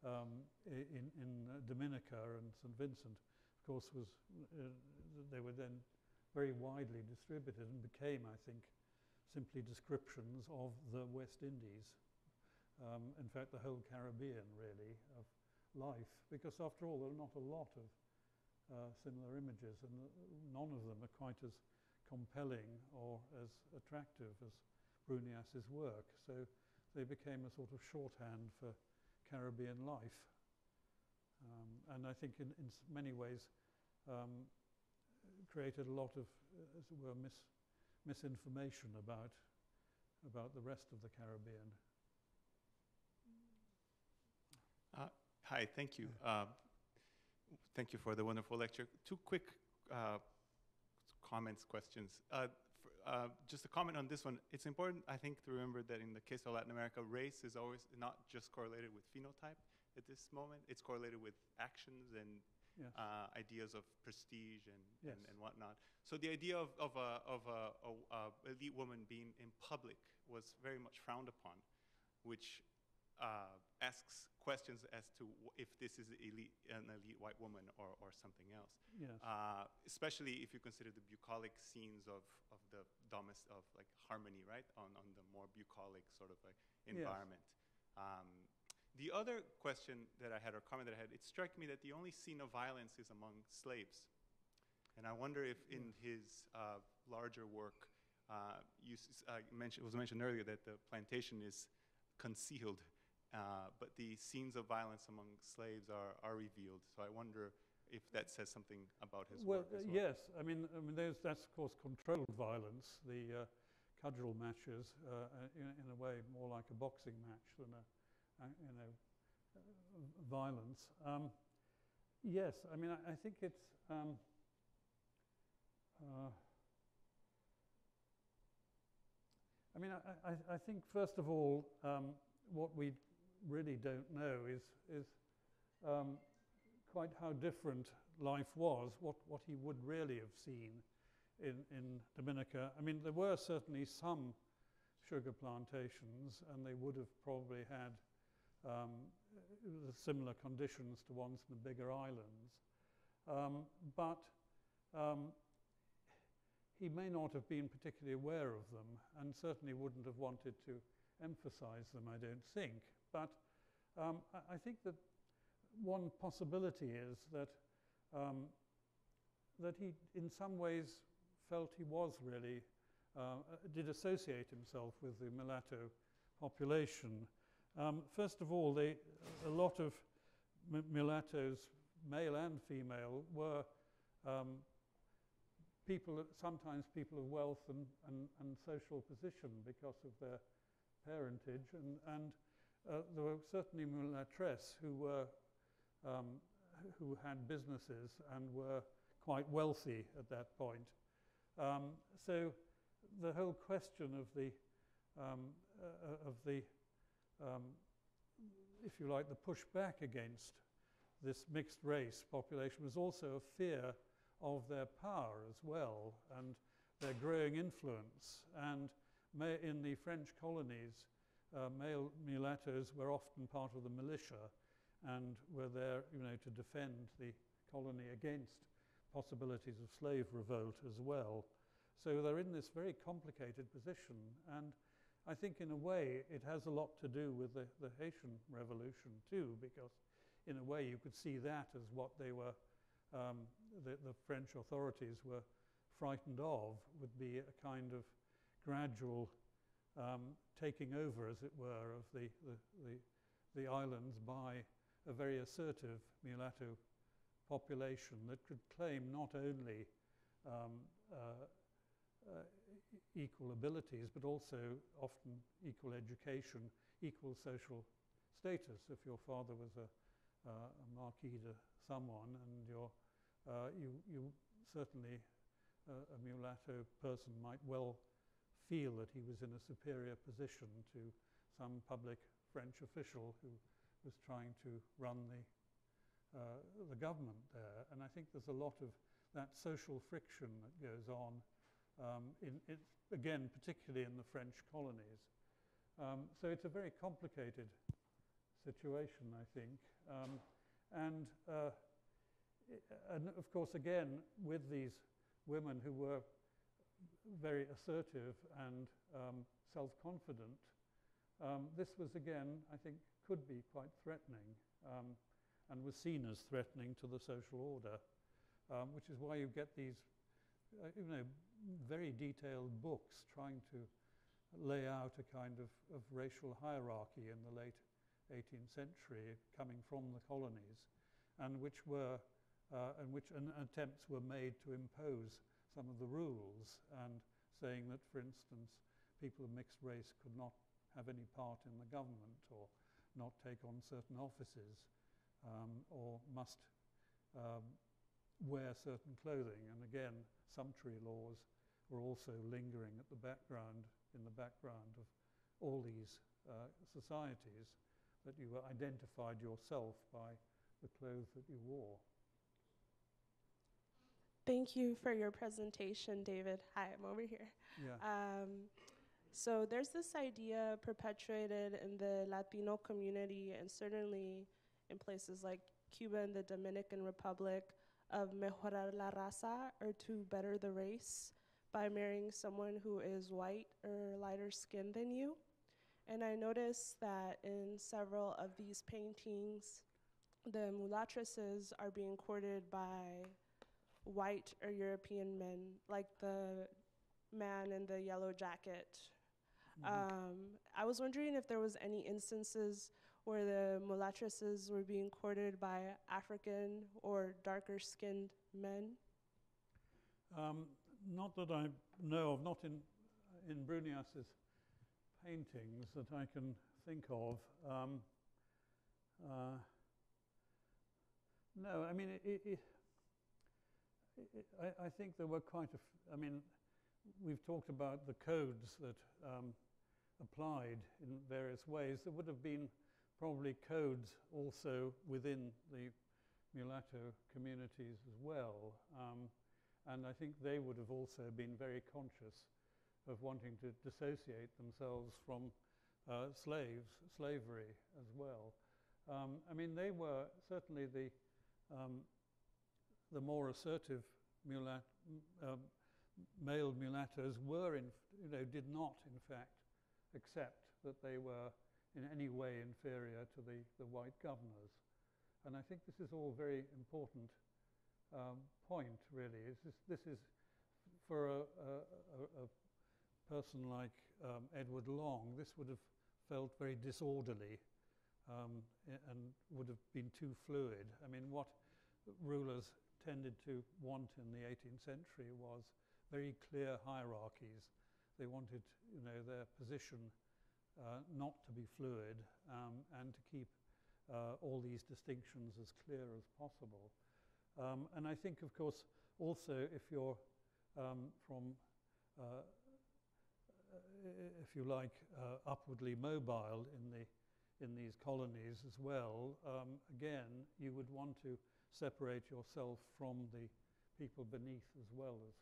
um, in, in uh, Dominica and St. Vincent of course, was uh, they were then very widely distributed and became, I think, simply descriptions of the West Indies. Um, in fact, the whole Caribbean, really, of life, because after all, there are not a lot of uh, similar images, and uh, none of them are quite as compelling or as attractive as Brunias's work. So they became a sort of shorthand for Caribbean life. Um, and I think in, in many ways um, created a lot of, uh, as it were, mis misinformation about, about the rest of the Caribbean. Uh, hi, thank you. Uh, thank you for the wonderful lecture. Two quick uh, comments, questions. Uh, uh, just a comment on this one. It's important, I think, to remember that in the case of Latin America, race is always not just correlated with phenotype at this moment. It's correlated with actions and Yes. uh, ideas of prestige and, Yes. and, and whatnot. So the idea of, of a, of a, a, a elite woman being in public was very much frowned upon, which uh, asks questions as to w- if this is elite, an elite white woman or, or something else. Yes. Uh, especially if you consider the bucolic scenes of, of the domus of like harmony, right? On, on the more bucolic sort of like Yes. environment. Um, the other question that I had, or comment that I had, it struck me that the only scene of violence is among slaves. And I wonder if in his uh, larger work, uh, you uh, mentioned, it was mentioned earlier that the plantation is concealed, uh, but the scenes of violence among slaves are, are revealed. So I wonder if that says something about his well, work uh, well. yes. I mean, I mean, there's, that's of course controlled violence. The uh, cudgel matches, uh, uh, in, in a way, more like a boxing match than a, you know, uh, violence. Um, yes, I mean, I, I think it's. Um, uh, I mean, I, I, I think first of all, um, what we really don't know is is um, quite how different life was, what, what he would really have seen in, in Dominica. I mean, there were certainly some sugar plantations, and they would have probably had um, similar conditions to ones in the bigger islands. Um, but um, he may not have been particularly aware of them, and certainly wouldn't have wanted to emphasize them, I don't think. But um, I, think that one possibility is that um, that he, in some ways, felt he was really uh, uh, did associate himself with the mulatto population. Um, first of all, they, a lot of mulattoes, male and female, were um, people, sometimes people of wealth and, and, and social position because of their parentage, and, and uh, there were certainly mulatresses who were um, who had businesses and were quite wealthy at that point. Um, so the whole question of the um, uh, of the um, if you like the pushback against this mixed race population was also a fear of their power as well and their growing influence and in the French colonies uh, male mulattoes were often part of the militia and were there, you know, to defend the colony against possibilities of slave revolt as well. So they're in this very complicated position, and I think in a way it has a lot to do with the, the Haitian Revolution too, because in a way you could see that as what they were, um, the, the French authorities were frightened of, would be a kind of gradual um, taking over, as it were, of the, the, the, the islands by a very assertive mulatto population that could claim not only um, uh, uh, equal abilities, but also often equal education, equal social status. If your father was a, uh, a marquis de someone, and your, uh, you, you certainly, uh, a mulatto person might well feel that he was in a superior position to some public French official who was trying to run the, uh, the government there. And I think there's a lot of that social friction that goes on, um, in, in, again, particularly in the French colonies. Um, so it's a very complicated situation, I think. Um, and, uh, and of course, again, with these women who were very assertive and um, self-confident, um, this was again, I think, could be quite threatening um, and was seen as threatening to the social order, um, which is why you get these, uh, you know, very detailed books trying to lay out a kind of, of racial hierarchy in the late 18th century coming from the colonies, and which were, uh, and which an attempts were made to impose some of the rules, and saying that, for instance, people of mixed race could not have any part in the government or not take on certain offices um, or must um, wear certain clothing. And again, sumptuary laws were also lingering at the background, in the background of all these uh, societies, that you were identified yourself by the clothes that you wore. Thank you for your presentation, David. Hi, I'm over here. Yeah. Um, so there's this idea perpetuated in the Latino community and certainly in places like Cuba and the Dominican Republic of mejorar la raza or to better the race by marrying someone who is white or lighter skinned than you. And I noticed that in several of these paintings, the mulattresses are being courted by white or European men, like the man in the yellow jacket. Um, I was wondering if there was any instances where the mulattresses were being courted by African or darker skinned men. Um, not that I know of, not in, in Brunias's paintings that I can think of. Um, uh, no, I mean, it, it, I, I think there were quite a, f- I mean, we've talked about the codes that um, applied in various ways. There would have been probably codes also within the mulatto communities as well. Um, and I think they would have also been very conscious of wanting to dissociate themselves from uh, slaves, slavery as well. Um, I mean, they were certainly the um, the more assertive mulat, um, male mulattoes were, in, you know, did not in fact accept that they were in any way inferior to the, the white governors. And I think this is all very important um, point, really. Is this, is for a, a, a, a person like um, Edward Long, this would have felt very disorderly um, and would have been too fluid. I mean, what rulers tended to want in the 18th century was very clear hierarchies. They wanted, you know, their position uh, not to be fluid um, and to keep uh, all these distinctions as clear as possible. Um, and I think, of course, also if you're um, from, uh, uh, if you like, uh, upwardly mobile in the in these colonies as well, um, again, you would want to separate yourself from the people beneath as well as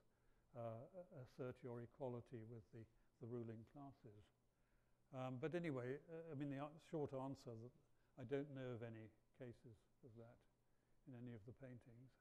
uh, assert your equality with the, the ruling classes. Um, but anyway, uh, I mean, the short answer that I don't know of any cases of that in any of the paintings.